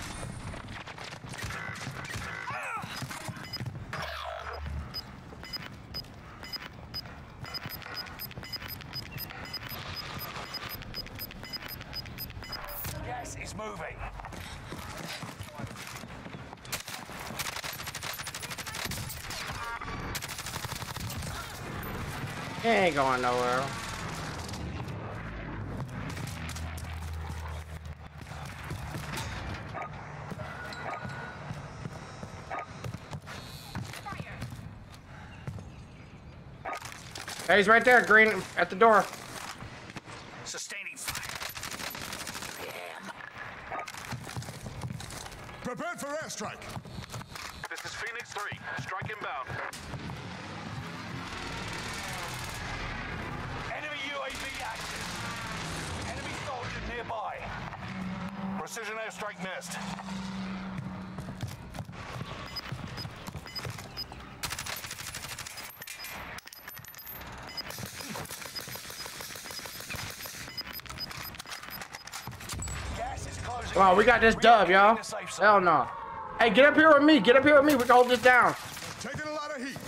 Going nowhere. Hey, he's right there, green, at the door. Sustaining fire. Damn. Prepared for airstrike. This is Phoenix 3. Strike inbound. Enemy UAV active. Enemy soldier nearby. Precision airstrike missed. Gas is closing. Come on, we got this dub, y'all. Relocating the safe zone. Hell no. Hey, get up here with me. Get up here with me. We can hold this down. Taking a lot of heat.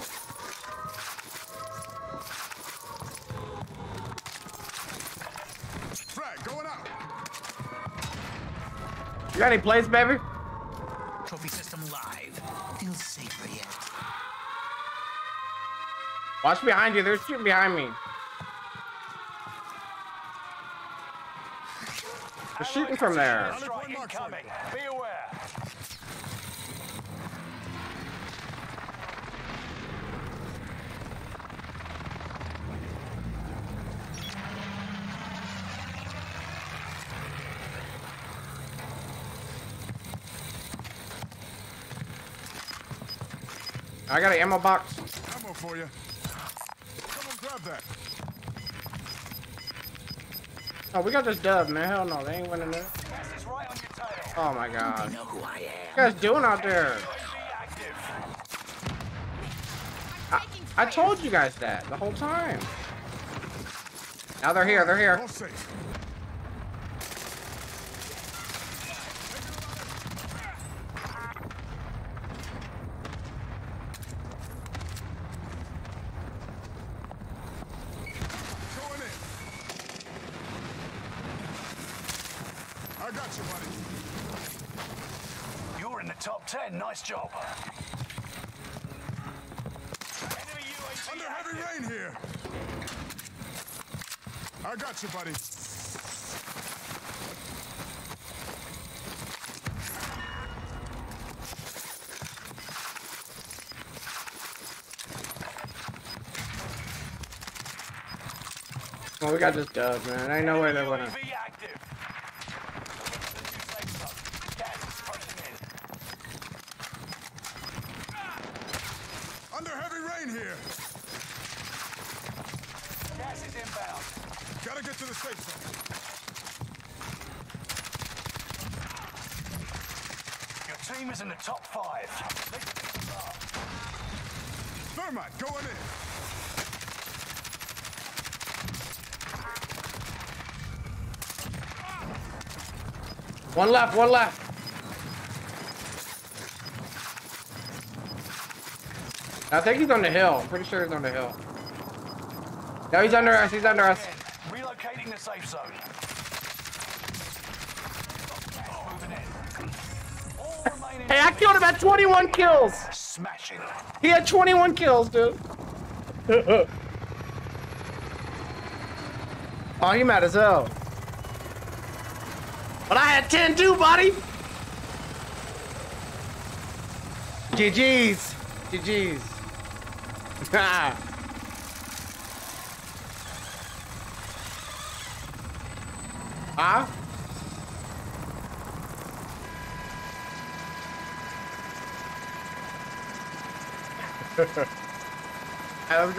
Frag going out. You got any plates, baby? Trophy system live. Feels safer yet. Watch behind you. They're shooting behind me. Shooting from there. I got an ammo box. Ammo for you. Oh, we got this dub, man. Hell no, they ain't winning this. Gas is right on your tail. Oh my god. You know who I What you am. guys doing out there? I, I told you guys that the whole time. Now they're here, they're here. Got you, buddy. You're in the top 10. Nice job. Enemy UAV Under heavy active. rain here. I got you, buddy. Well, we got this dub, man. Ain't no way they're winning. UAV active. The new safe zone. Gas is closing in. Under heavy rain here. Gas is inbound. Gotta get to the safe zone. Your team is in the top five. Let's keep it up. Thermite going in. One left, one left. I think he's on the hill. I'm pretty sure he's on the hill. No, he's under us. He's under us. Relocating the safe zone. Moving in. All remaining Hey, I killed him at 21 kills. smashing. He had 21 kills, dude. oh, he mad as hell. Had 10 too, buddy. GG's. GG's. huh? I don't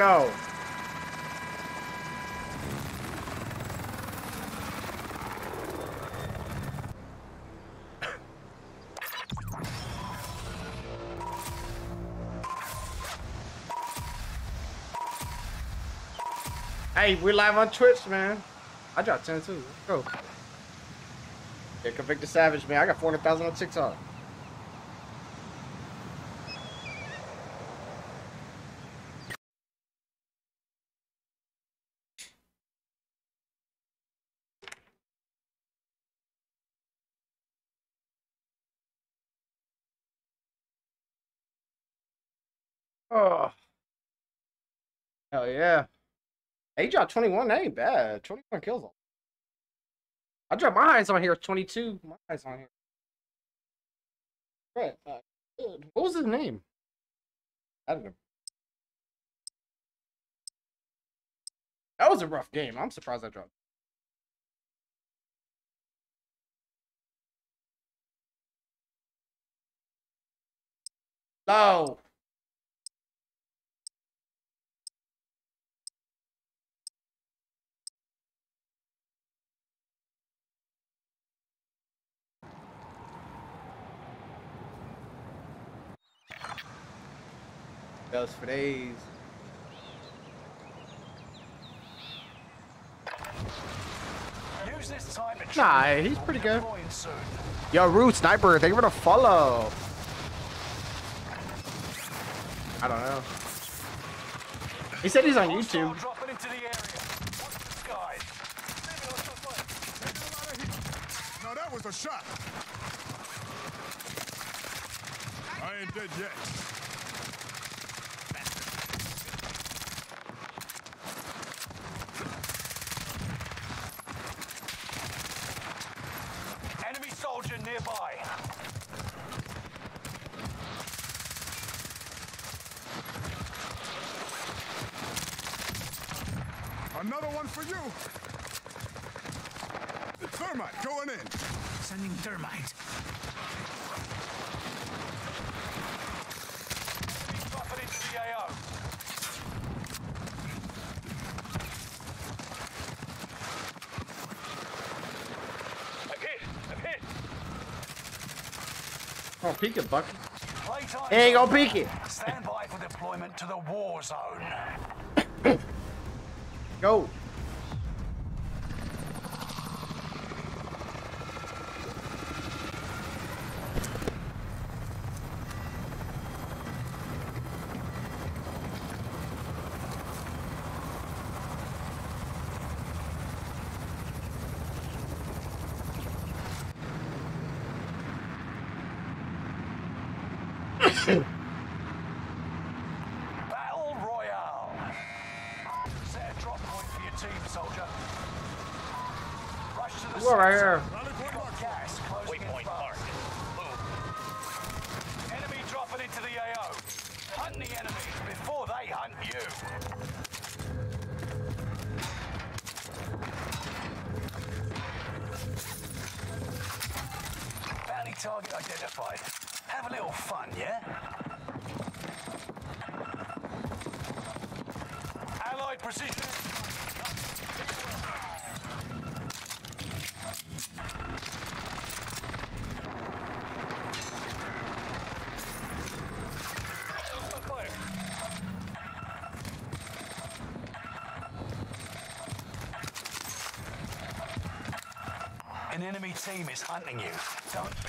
Hey, we live on Twitch, man. I dropped 10 too. Let's go. Yeah, Convicted Savage, man. I got 400,000 on TikTok. Oh. Hell yeah. He dropped 21. That ain't bad. 21 kills. I dropped my highest on here. 22. My highest on here. Right. Uh, what was his name? I don't know. That was a rough game. I'm surprised I dropped. Low. That was for days. Use this time Nah, he's pretty good. Yo, Root Sniper, thank you for the follow. I don't know. He said he's on YouTube. dropping into the area. Watch the skies. Taking a lot of heat. Now that was a shot. I ain't dead yet. Enemy soldier nearby. Another one for you. The thermite going in. Sending thermite. gonna peek it, Buck. He ain't gonna peek it. fire. team is hunting you. Don't be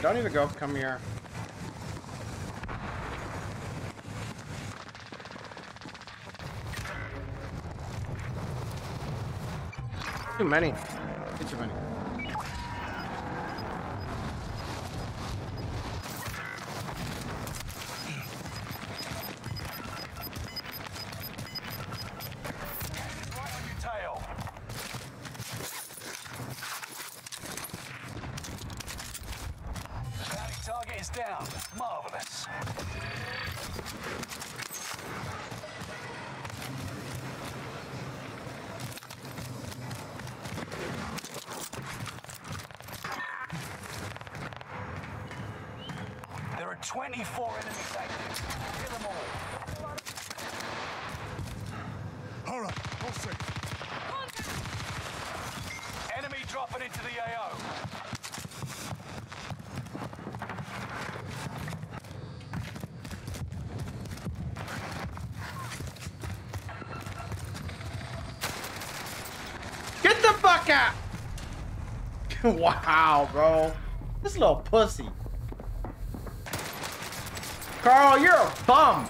Okay, don't even go. Come here. Too many. The fuck out! wow, bro. This little pussy. Carl, you're a bum!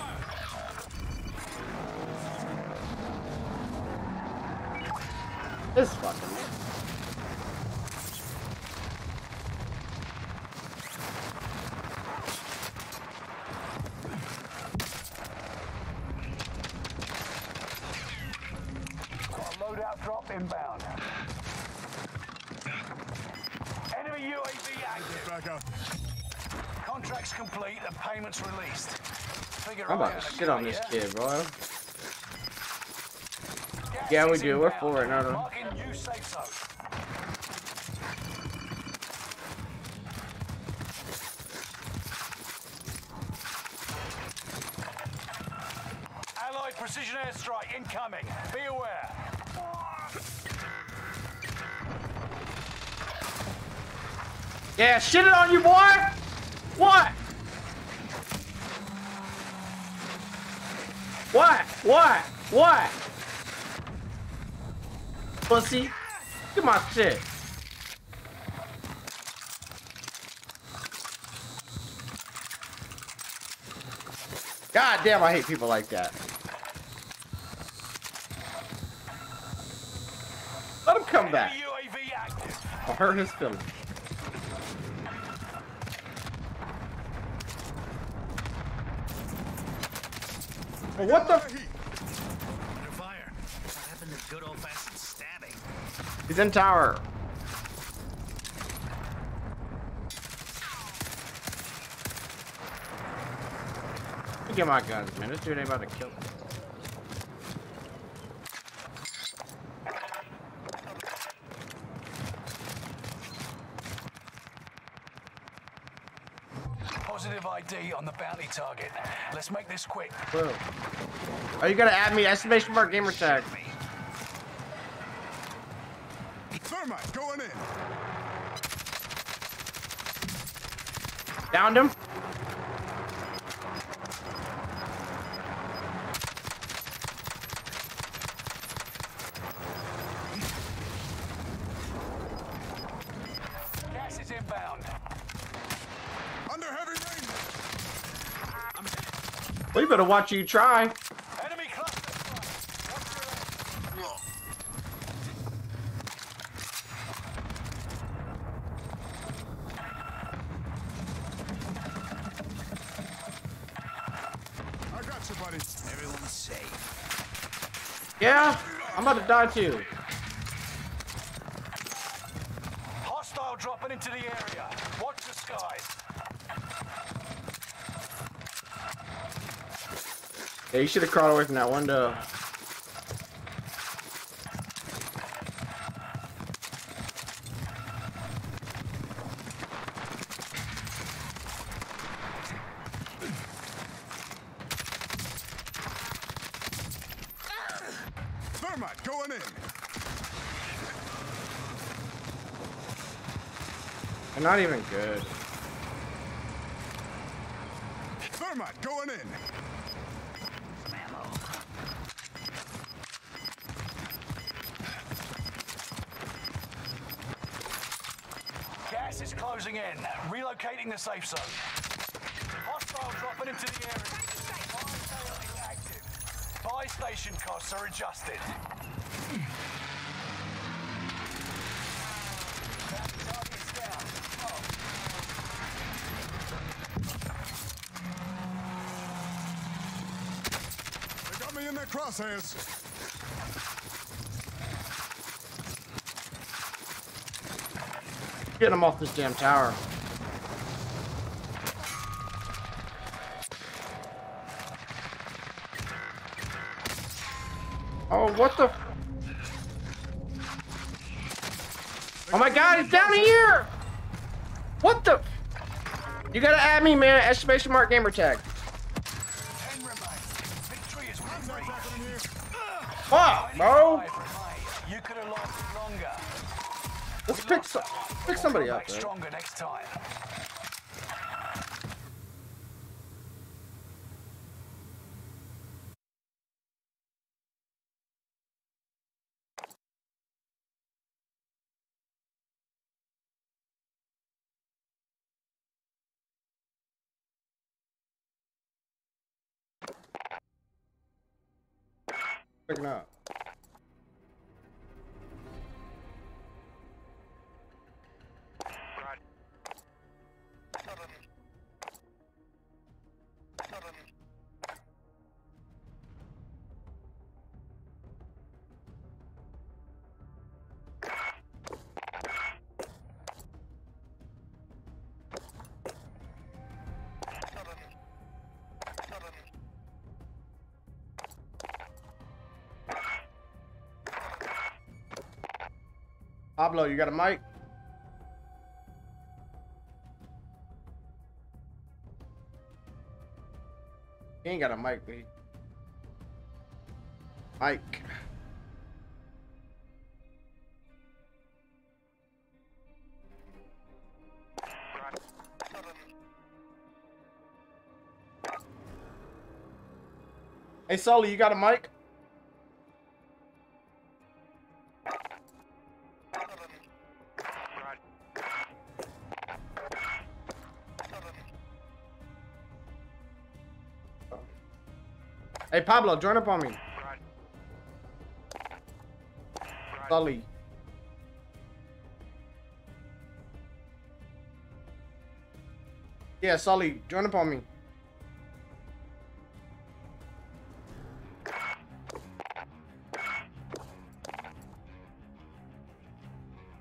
This fucking on this yeah. kid, bro. Yeah, we do. We're for it, not on. Allied precision airstrike incoming. Be aware. Yeah, shit it on you, boy. Shit. God damn, I hate people like that. Let him come back. I'll hurt his feelings. What the? Heat. Under fire. What happened to good old-fashioned stabbing? He's in tower. Me Get my guns, man. This dude ain't about to kill me. Positive ID on the bounty target. Let's make this quick. Whoa. Oh, you gonna add me exclamation mark gamer tag. Thermite going in. Downed him. Gas is inbound. Under heavy rain. Well, you better watch you try. Enemy cluster strike. Watch your left. I got you, buddy. Everyone's safe. Yeah, I'm about to die too. Hostile dropping into the area. Watch the skies. Yeah, you should have crawled away from that window. Thermite going in. They're not even good. Thermite going in. Gas is closing in. Relocating the safe zone. Hostile dropping into the area. Buy sale active. Buy station costs are adjusted. Bounty target's down. Oh. They got me in their crosshairs. Get him off this damn tower. Oh, what the? Oh my god, it's down here! What the? You gotta add me, man. Exclamation mark gamer tag. Pick somebody up, stronger next time. Pablo, you got a mic? He ain't got a mic, but he... Mike. Hey, Sully, you got a mic? Hey, Pablo, join up on me. Sully. Yeah, Sully, join up on me.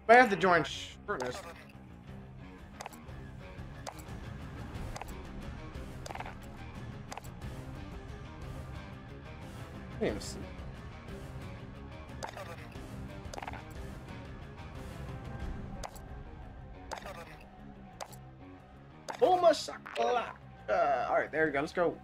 I have to join shortness. Me see. Shakalaka. Uh, all right, there we go. Let's go.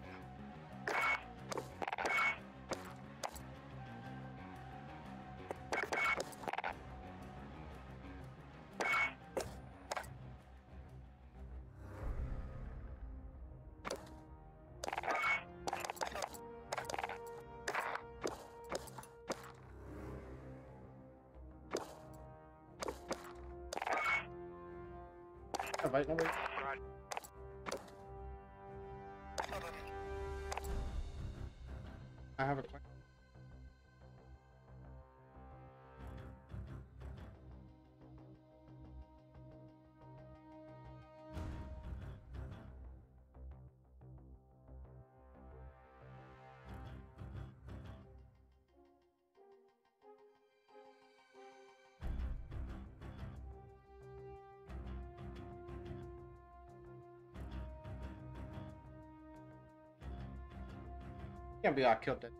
Be I killed it.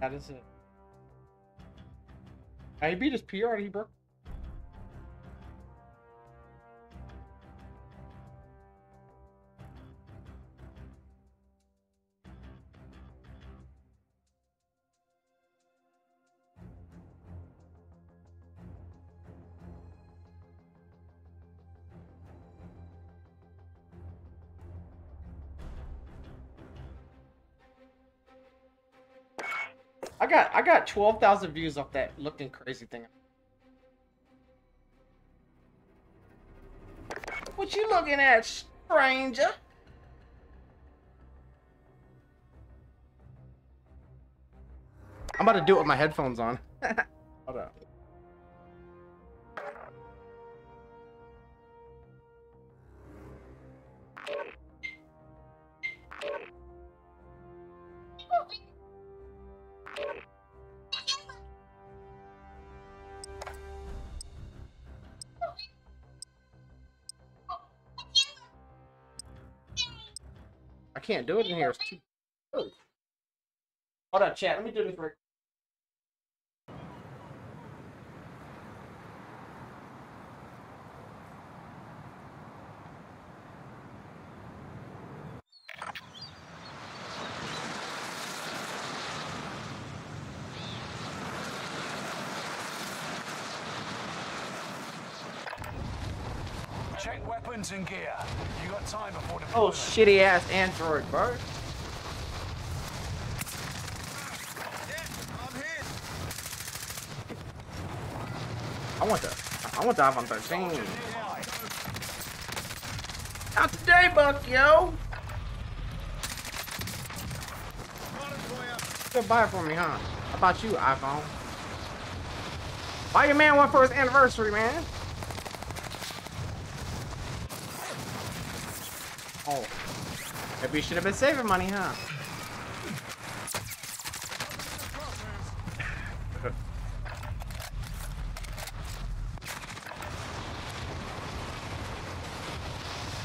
That is it. Now, he beat his PR and he broke. I got twelve thousand views off that looking crazy thing. What you looking at, stranger? I'm about to do it with my headphones on. can't do it in here. It's too. Hold on, chat. Let me do this right. Check weapons and gear. You got time before the Oh, shitty ass Android, bro. I want the I want the iPhone 13. Not today, Buck, yo. Good buy it for me, huh? How about you, iPhone? Buy your man one for his anniversary, man. Maybe should have been saving money, huh?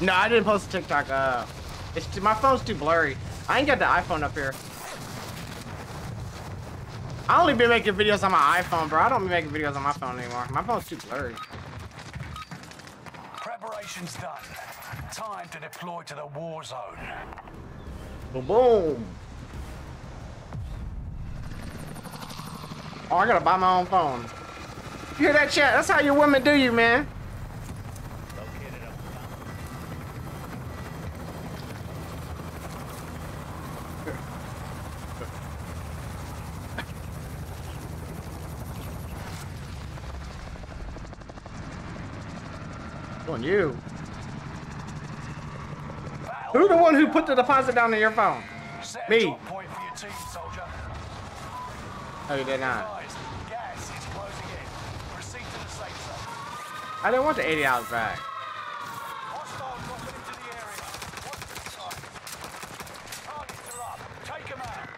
no, I didn't post a TikTok. Uh, it's too, my phone's too blurry. I ain't got the iPhone up here. I only been making videos on my iPhone, bro. I don't be making videos on my phone anymore. My phone's too blurry. Preparation's done time to deploy to the war zone. Boom, boom. Oh, I gotta buy my own phone. You hear that chat? That's how your women do you, man. On you. Who the one who put the deposit down on your phone? Me. drop point for your team. Oh, you did not. Gas is in. To the safe zone. I didn't want the 80 hours back. Hostile dropping into the area. Watch the side. Targets are up. Take them out.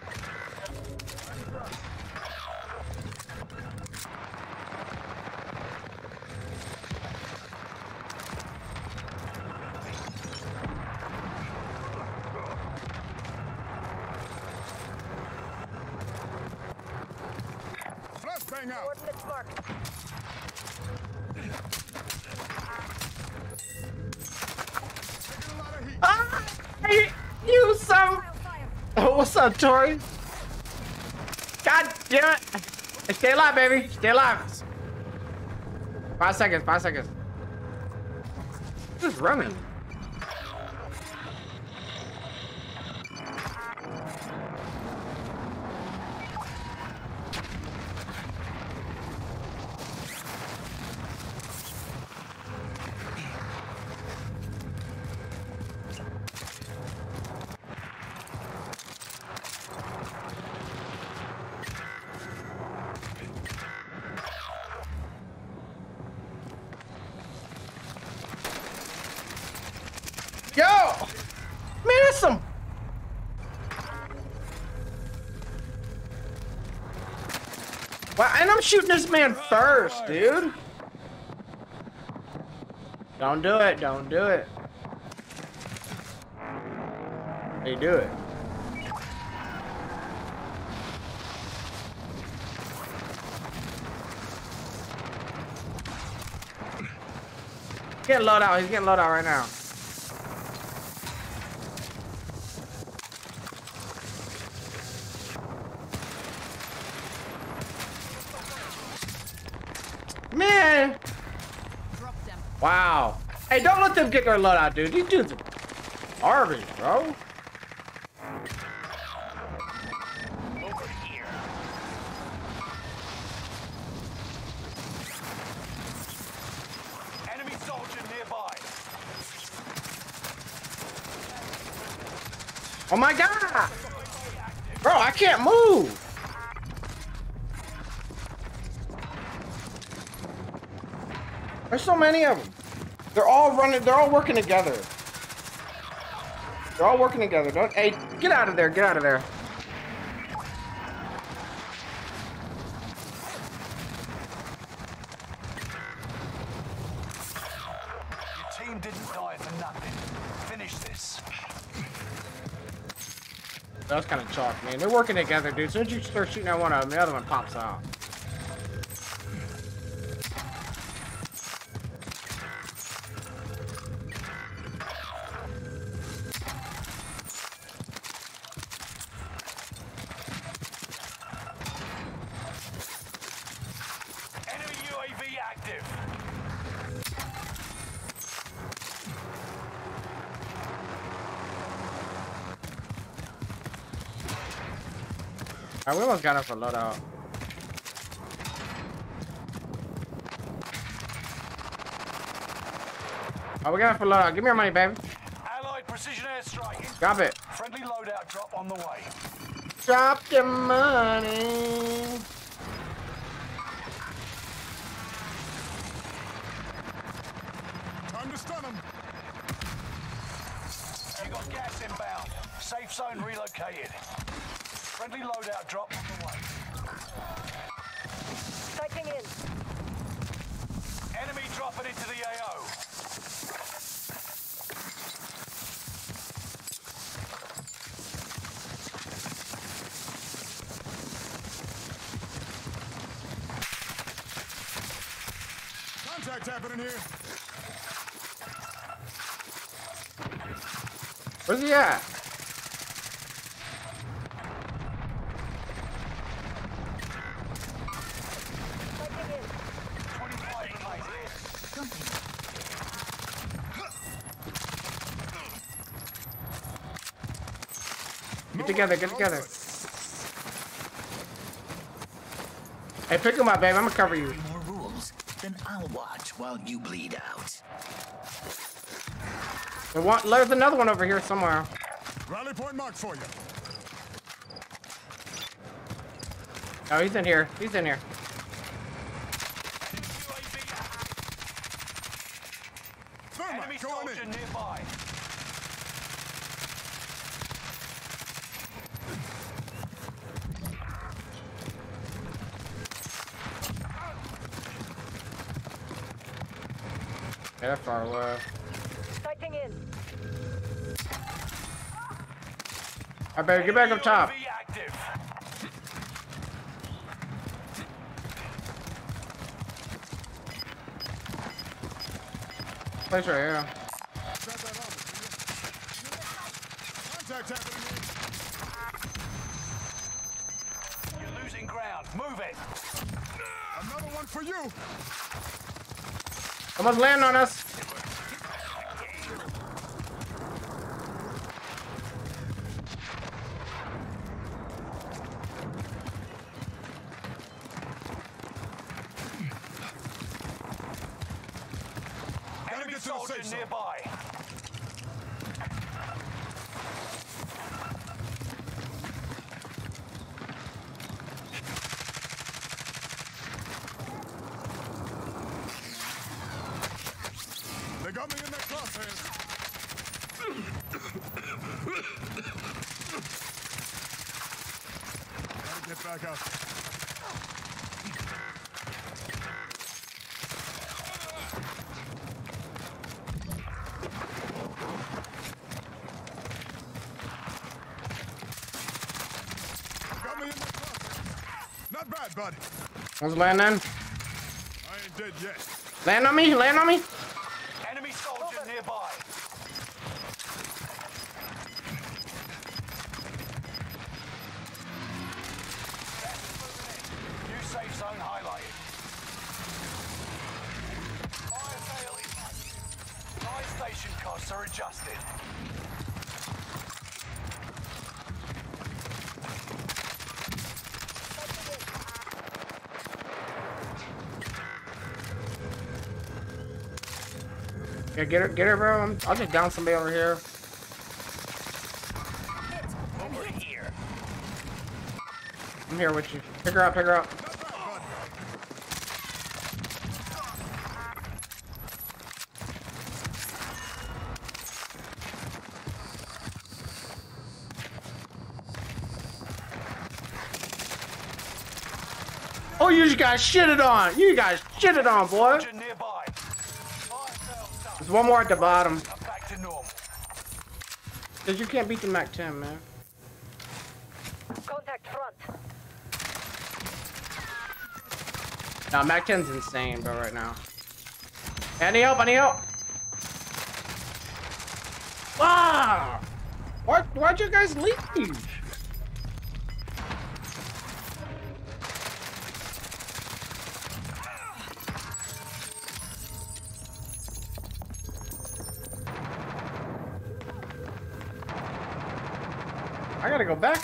Flashbang out. Coordinates marked. Taking a lot of heat. Ah, hey, you some. Tori? God damn it! Stay alive, baby. Stay alive. Five seconds. Five seconds. Just running. And I'm shooting this man first, dude. Don't do it. Don't do it. They do it. Getting load out. He's getting load out right now. Man. Wow. Hey, don't let them get their load out, dude. These dudes are garbage, bro. Over here. Enemy soldier nearby. Oh my god! Bro, I can't move! There's so many of them. They're all running, they're all working together. They're all working together. Don't, hey, get out of there, get out of there. Your team didn't die for nothing. Finish this. That was kind of chalk, man. They're working together, dude. As soon as you start shooting at one of them, the other one pops out. Enemy UAV active. Almost got us a loadout. Oh, we got it for loadout. Give me your money, baby. Allied precision airstrike. Drop it. Friendly loadout drop on the way. Drop the money. Time to stun them. You got gas inbound. Safe zone relocated. Friendly loadout drop on the way. Sighting in. Enemy dropping into the AO. Contact happening here. Where's he at? Sighting in. 25 remaining. Get together, get together. Hey, pick him up, babe. I'm gonna cover you. More rules. Then I'll watch while you bleed out. There one, there's another one over here somewhere. Rally point marked for you. Oh, he's in here. He's in here. Enemy soldier in. nearby. Yeah, that far away. I better get back up top. Place right here. Grab that armor, will you? Contact happening here. You're losing ground. Move it. Another one for you. Someone's landing on us. Enemy get to the soldier safe zone. nearby. They got me in their crosshairs. Gotta get back out. Got me in their crosshairs. Not bad, bud. One's landing. I ain't dead yet. Land on me. Land on me. Get her, get her, bro. I'm- I'll just down somebody over here. Over here. I'm here with you. Pick her up. Pick her up. Oh, you guys shitted on. You guys shitted on, boy. Soldier nearby. Fire sale done. There's one more at the bottom. Back to normal. Cause you can't beat the Mac 10, man. Contact front. No, Mac 10's insane, bro, right now. I need help. I need help. Wow. Why, why'd you guys leave?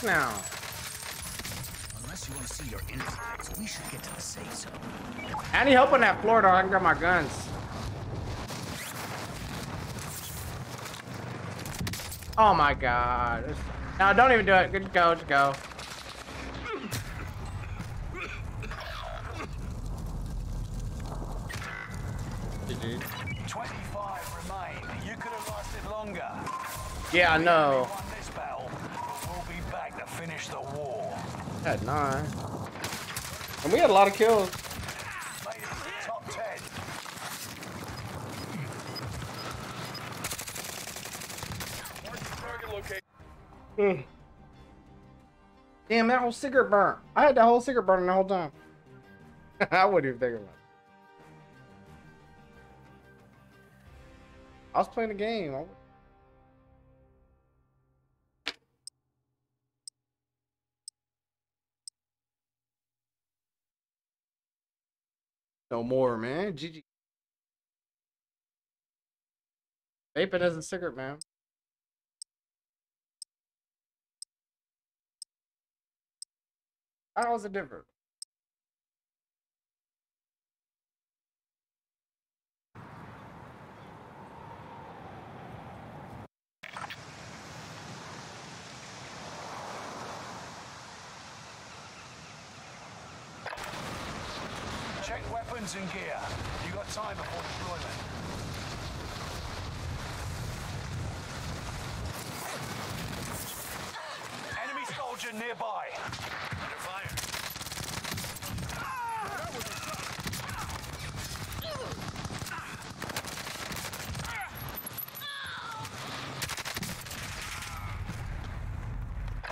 Back now. Unless you want to see your insides, we should get to the safe zone. I need help on that floor, though. I can grab my guns. Oh my god. No, don't even do it. Good go, just go. GG. 25 remain. You could have lasted longer. Yeah, I know. Had nine. And we had a lot of kills. Made it to the top 10. Target. Damn, that whole cigarette burnt. I had that whole cigarette burning the whole time. I wouldn't even think about it. I was playing the game. No more, man. GG. Vaping isn't cigarette, man. How is it different? Weapons and gear. You got time before deployment. Enemy soldier nearby. Under fire.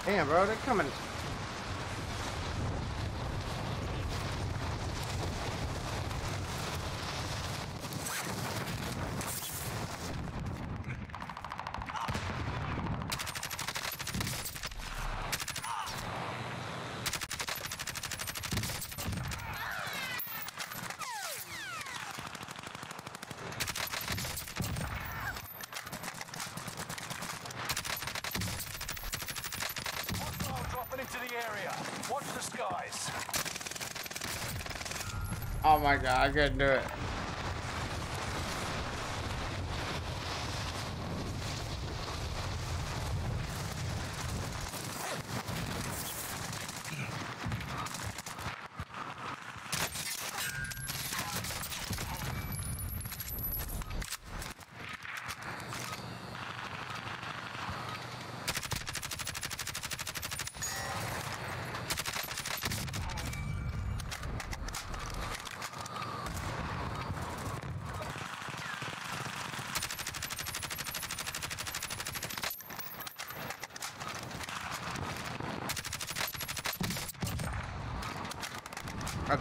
Damn, bro, they're coming. Hostile dropping into the area. Watch the skies. Oh my god, I couldn't do it.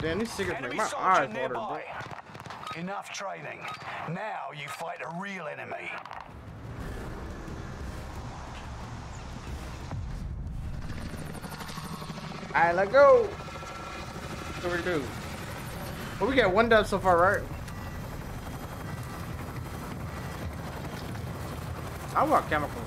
Damn, these cigarettes make my eyes water, bro. Enough training. Now you fight a real enemy. Alright, let go. What do we do? Well, we got one dub so far, right? I want chemical.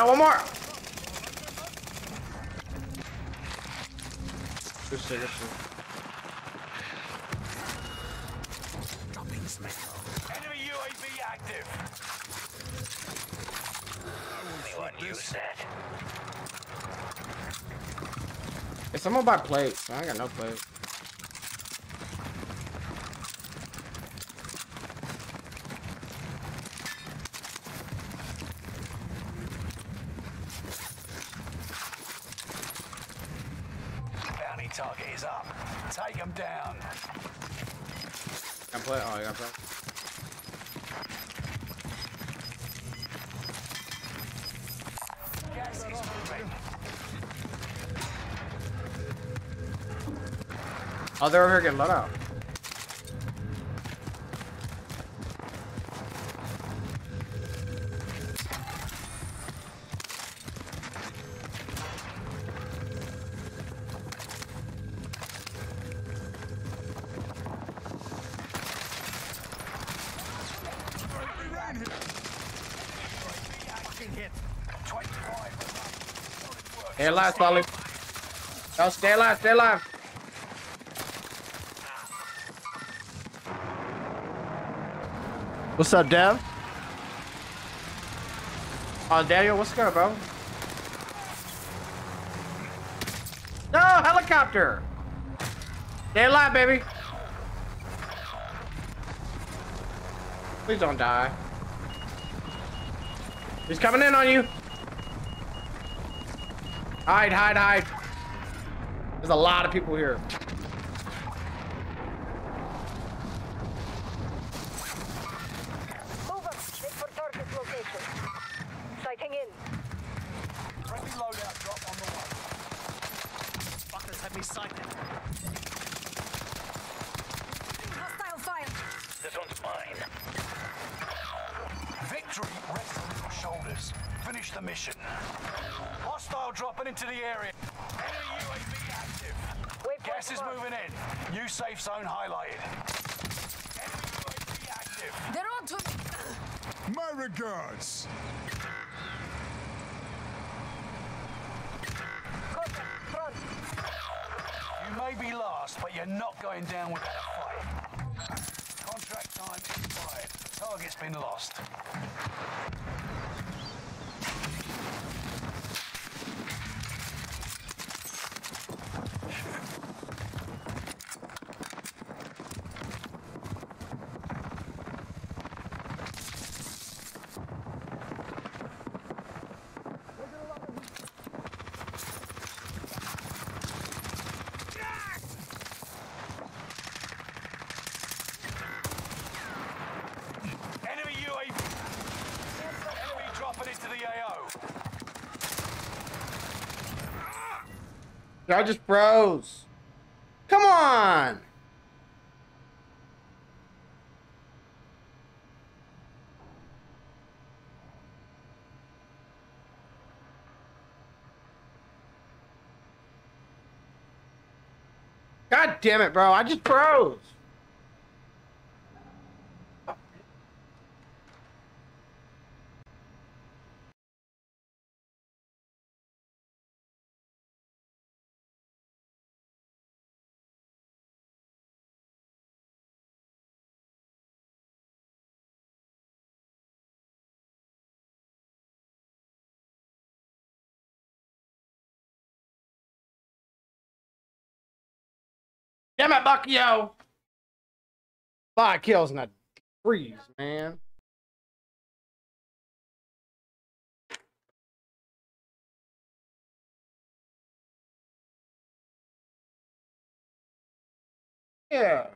Now one more. Good shit, good shit. Dropping smack. Enemy UAV active. Anyone use that? Hey, someone buy plates. I got no plates. they're over here getting let out. Stay alive, Solid. No, stay alive, stay alive. What's up, Dev? Oh, Daniel, what's good, bro? No, helicopter! Stay alive, baby. Please don't die. He's coming in on you. Hide, hide, hide. There's a lot of people here. Move up. Head for target location. Sighting in. Friendly loadout drop on the way. Fuckers have me sighted. Hostile fire. This one's mine. Victory rests on your shoulders. Finish the mission. Hostile dropping into the area. Enemy UAV active. Waypoint Gas is marked. moving in. New safe zone highlighted. Enemy UAV active. They're on to me. My regards. Contact. Front. You may be last, but you're not going down without a fight. Contract time expired. Target's been lost. Enemy UAV. Enemy dropping into the AO. Y'all just bros. Come on. God damn it, bro. I just froze. Damn it, Buckyo. Five kills and a freeze, man. Yeah.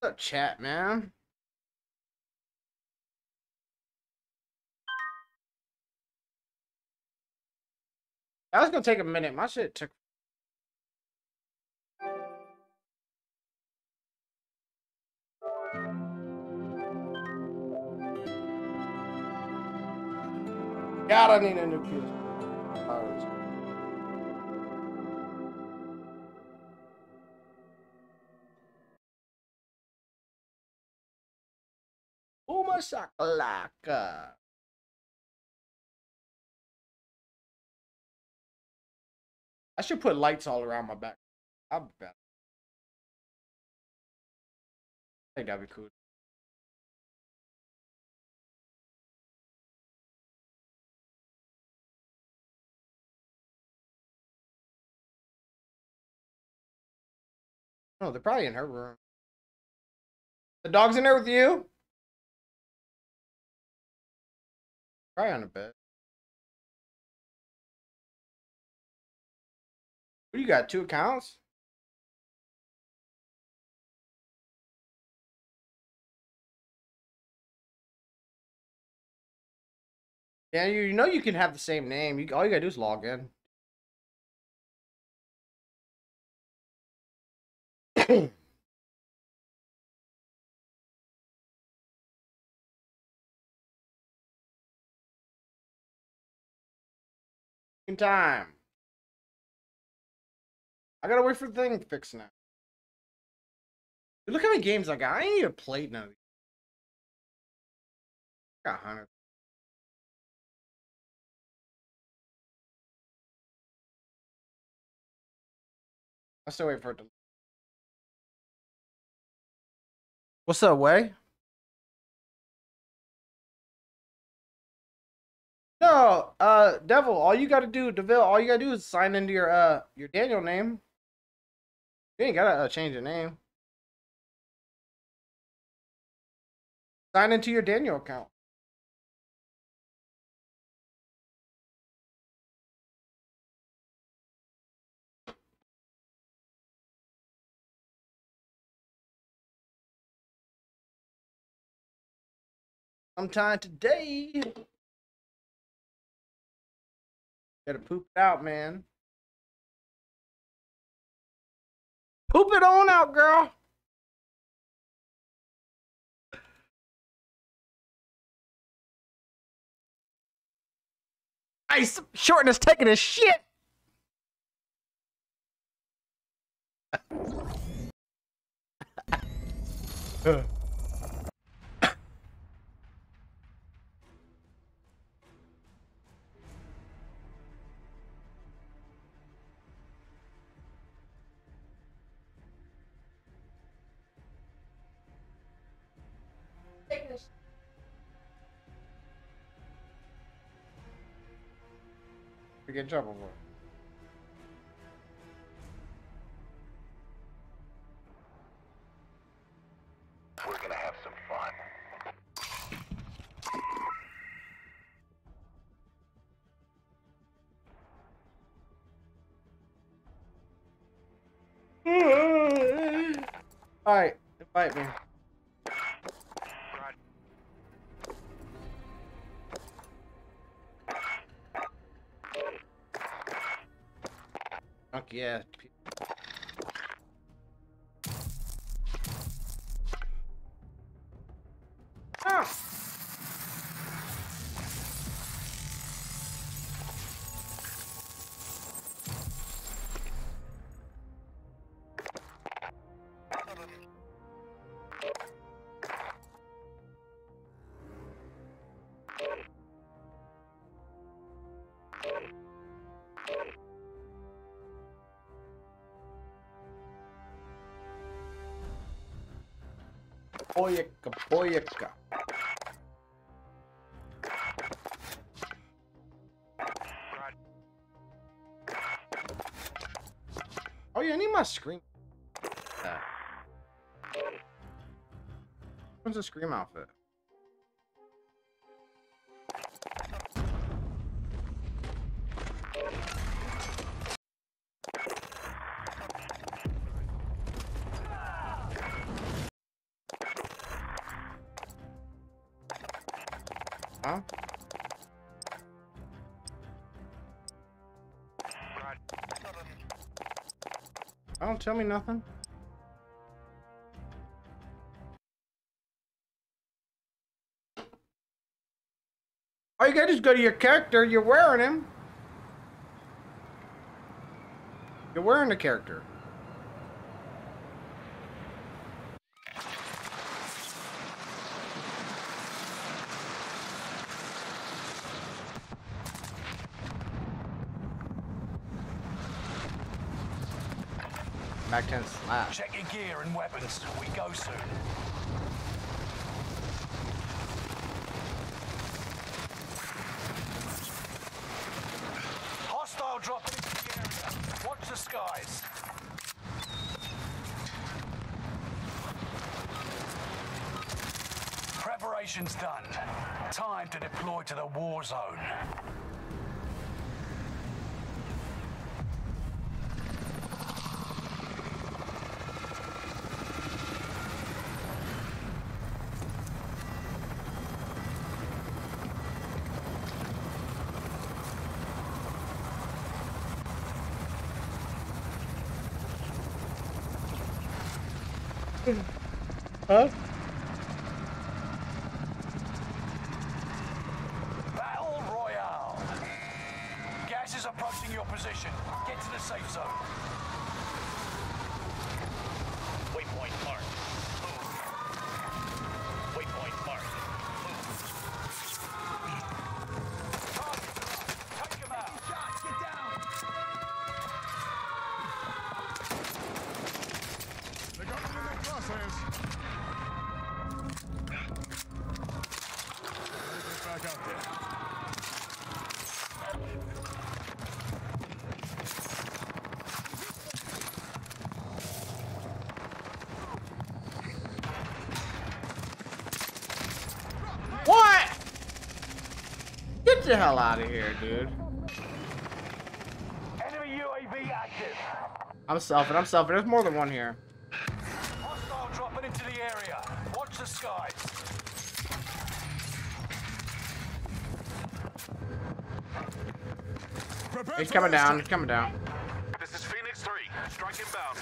What's up, chat, man? That was gonna take a minute. My shit took. God, I need a new PS. I should put lights all around my back. I'll be back. I think that'd be cool. Oh, they're probably in her room. The dog's in there with you? Probably on the bed. What do you got? Two accounts? Yeah, you, you know you can have the same name. You all you gotta do is log in. time. I gotta wait for the thing to fix now. Dude, Look how many games I got. I ain't even played none of these. I got hundred. I still wait for it to. What's up, way? No, uh, Devil. All you gotta do, Deville. All you gotta do is sign into your uh your Daniel name. You ain't gotta uh, change your name. Sign into your Daniel account. Sometime today. Gotta poop it out, man. Poop it on out, girl. Ice Shorten is taking a shit. get in trouble for it. We're gonna have some fun. Alright, invite me. Yeah. Boyaka, boyaka. Oh yeah, I need my scream. Ah. What's a scream outfit? Tell me nothing. All you gotta do is go to your character. You're wearing him. You're wearing the character. Check your gear and weapons. We go soon. Hostile dropping into the area. Watch the skies. Preparations done. Time to deploy to the war zone. The hell out of here, dude. Enemy UAV active. I'm selfing. I'm selfing. There's more than one here. Hostile dropping into the area. Watch the skies. He's coming down. He's coming down. This is Phoenix 3. Strike inbound.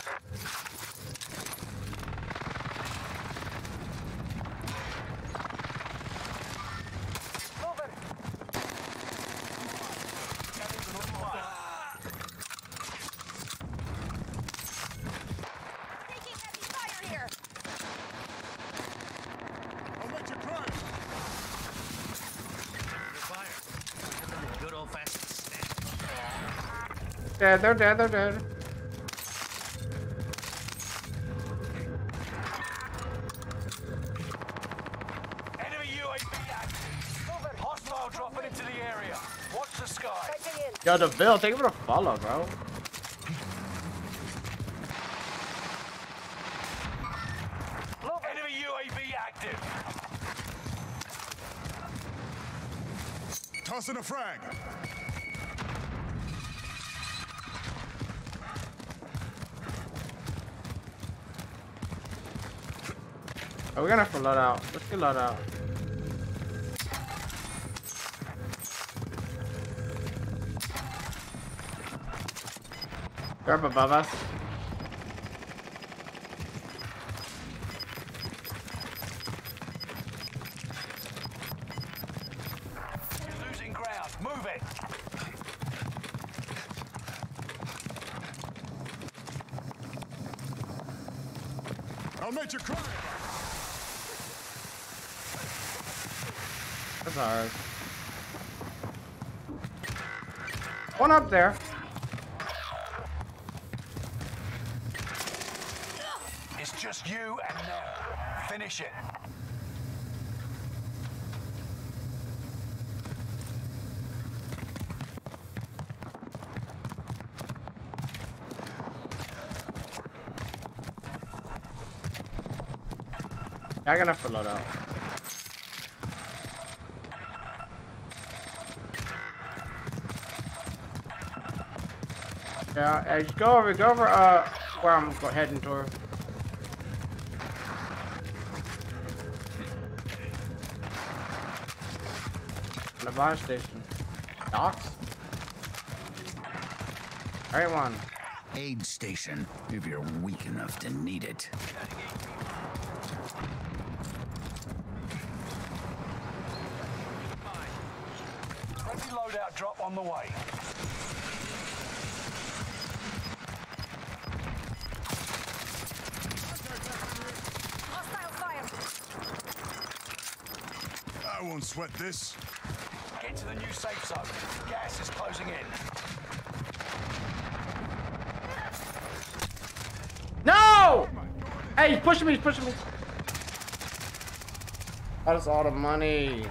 Taking heavy fire here. I'll let you cry. Under fire. And then the good old-fashioned snap. Dead. They're dead. They're dead. Enemy UAV active. Hostile dropping into the area. Watch the skies. Taking. Yo, DeVille, thank you for the follow, bro. Gonna have to load out. Let's get load out. Up above us. Yeah, I got enough for load out. Yeah, hey, just go over, go over, uh, where I'm heading toward. The bus station. Docks? Alright, one. Aid station, if you're weak enough to need it. Friendly loadout drop on the way. Hostile fire. I won't sweat this. Get to the new safe zone. Gas is closing in. No! Hey, he's pushing me, he's pushing me. That's all the money.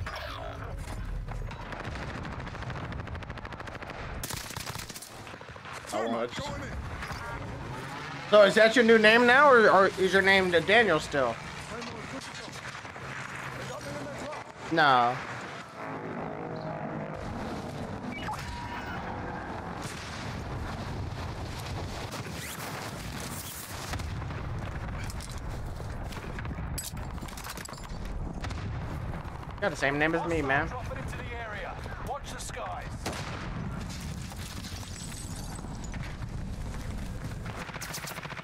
How much? Going in. So is that your new name now, or, or is your name Daniel still? No. Got the same name as me, man. Dropping into the area. Watch the skies.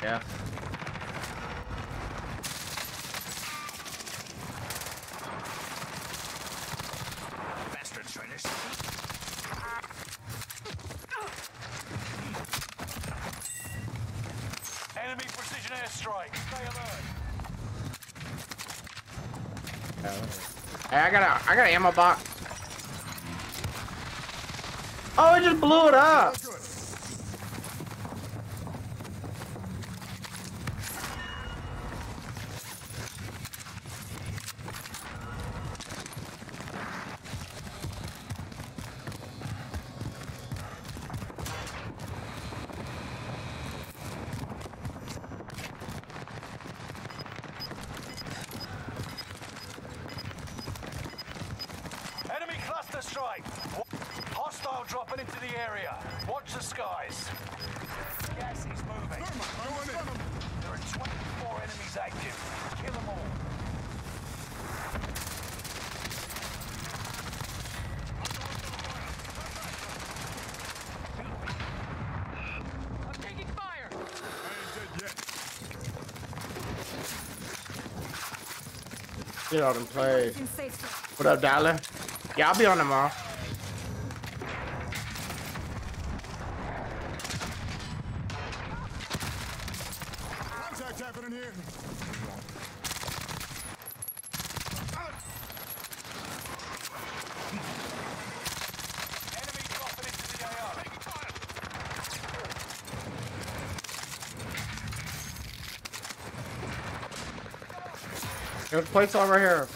Yeah. Bastard traitors. Enemy precision airstrike. Stay alert. Hey, I got a, I got an ammo box. Oh, it just blew it up. Good. Enemy cluster strike. Hostile dropping into the area. Watch the skies. Gas is moving. Going in. There are 24 enemies active. Kill them all. I'm taking fire. I ain't dead yet. Get out and play. What up, Dollar? Yeah, I'll be on tomorrow. Contact happening here. Enemy dropping into the AO. There's a place over here.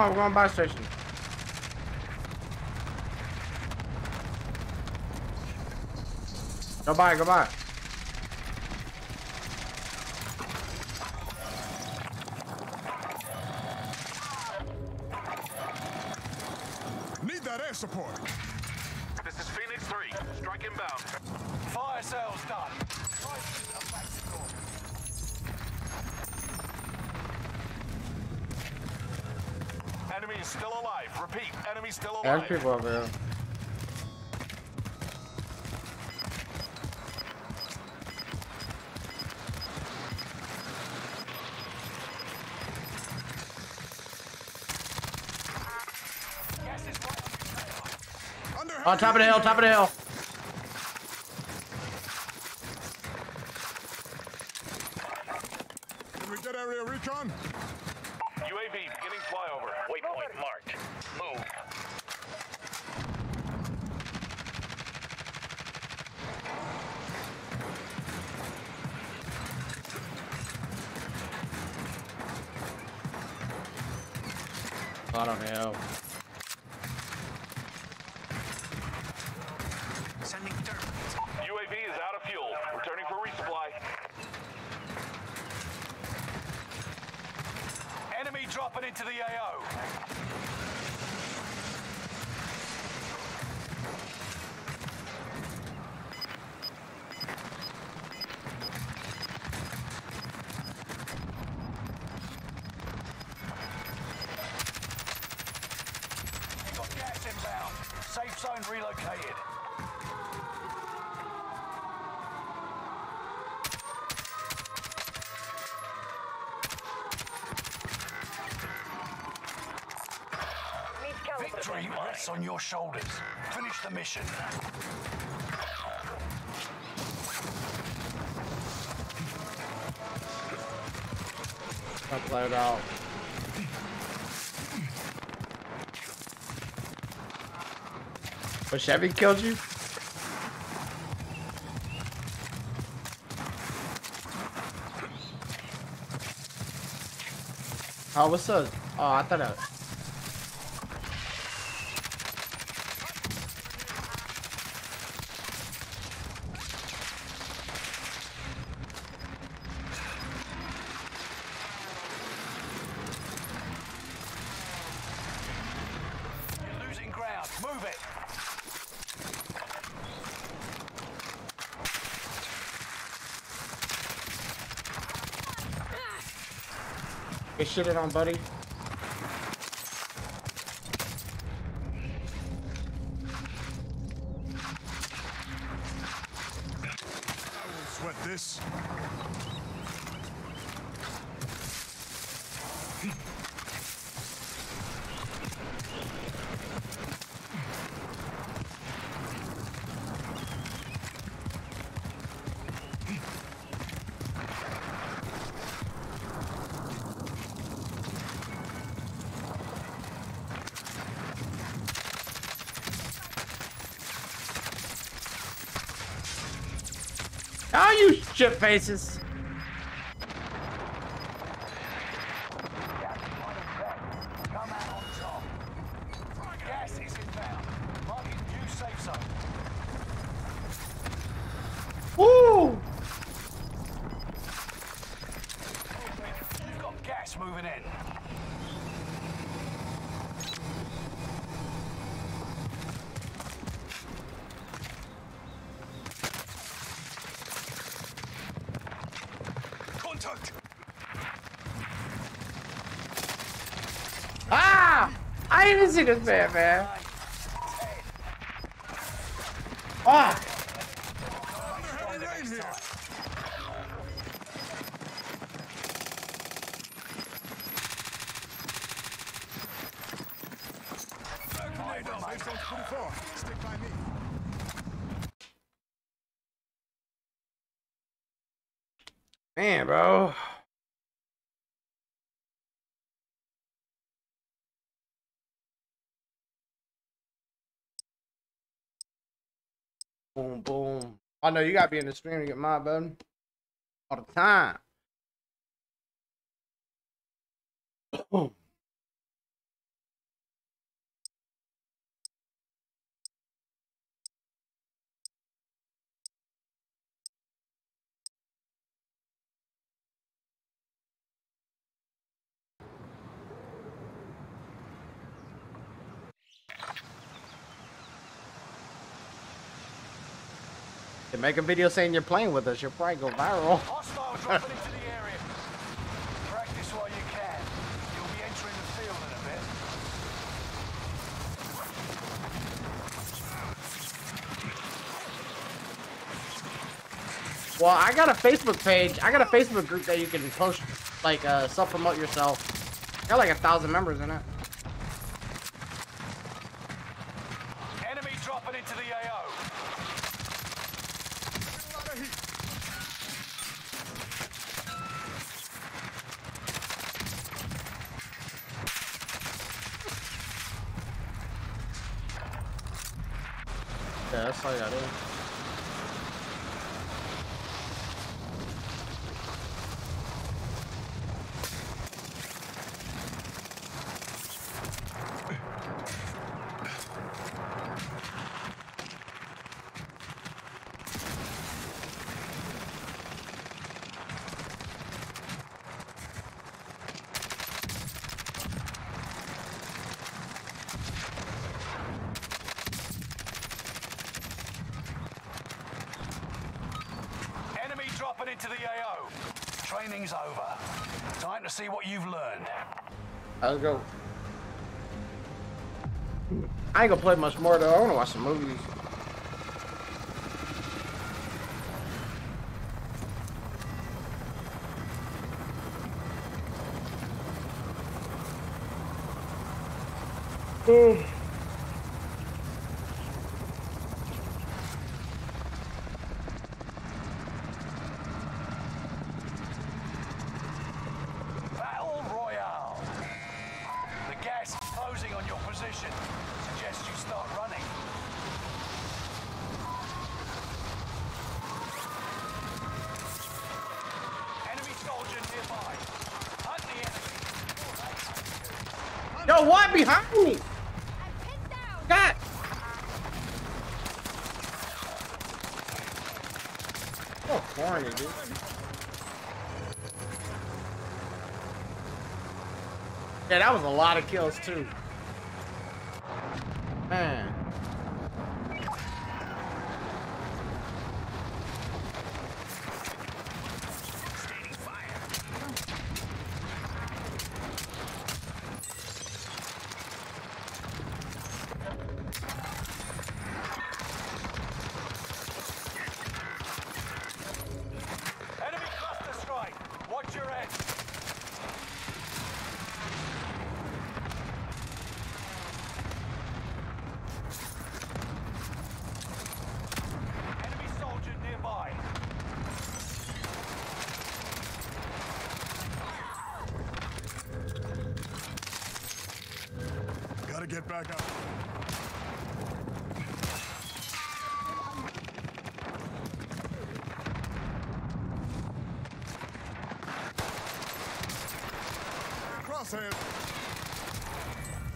Come on, we're going buy station. Go buy, go buy. People over here. Gas is right on your tail. Under On top of the hill, top of the hill. Can we get area recon? UAV beginning flyover. Waypoint marked. Move. Bottom hill. Sending dirt. UAV is out of fuel. Returning for resupply. Enemy dropping into the AO. You got gas inbound. Safe zone relocated. On your shoulders. Finish the mission. Upload out. But Chevy killed you? Oh, what's up? Oh, I thought I... You're losing ground. Move it. Get shitted on, buddy. I will sweat this. Oh, you shit faces. Come out on top. Gas is inbound. Marking new safe zone. Woo! You've got gas moving in. Contact! Ah! I didn't even see this man, man. Ah! Under heavy rain here. Grenade out. Safe zone's pretty far. Stick by me. Man, bro. Boom, I know you gotta be in the stream to get my bud. All the time. You make a video saying you're playing with us, you'll probably go viral. Hostile dropping into the area. Practice while you can. You'll be entering the field in a bit. Well, I got a Facebook page. I got a Facebook group that you can post, like, uh, self-promote yourself. Got like a thousand members in it. Enemy dropping into the AO. A lot of heat. Yeah, that's all you gotta do. Enemy dropping into the AO. Training's over. Time to see what you've learned. Let's go. I ain't gonna play much more though. I wanna watch some movies. Yo, what behind me? God. Oh, corny, dude. Yeah, that was a lot of kills too. Man. Standing fire. Enemy cluster strike. Watch your head. Enemy soldier nearby. Gotta get back up. Crosshair.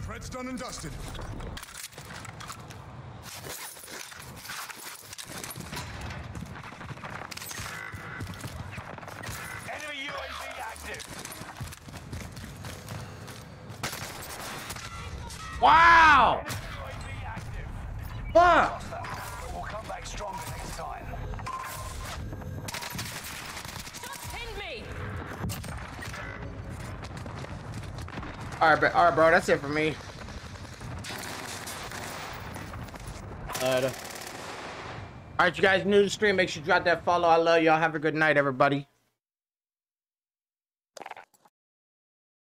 Threat's done and dusted. Enemy UAV active. Wow! UAV active. Fuck! We'll come back stronger next time. Just pinned me! All right, bro. All right, bro. That's it for me. Uh, all right, you guys new to the stream. Make sure you drop that follow. I love y'all. Have a good night, everybody.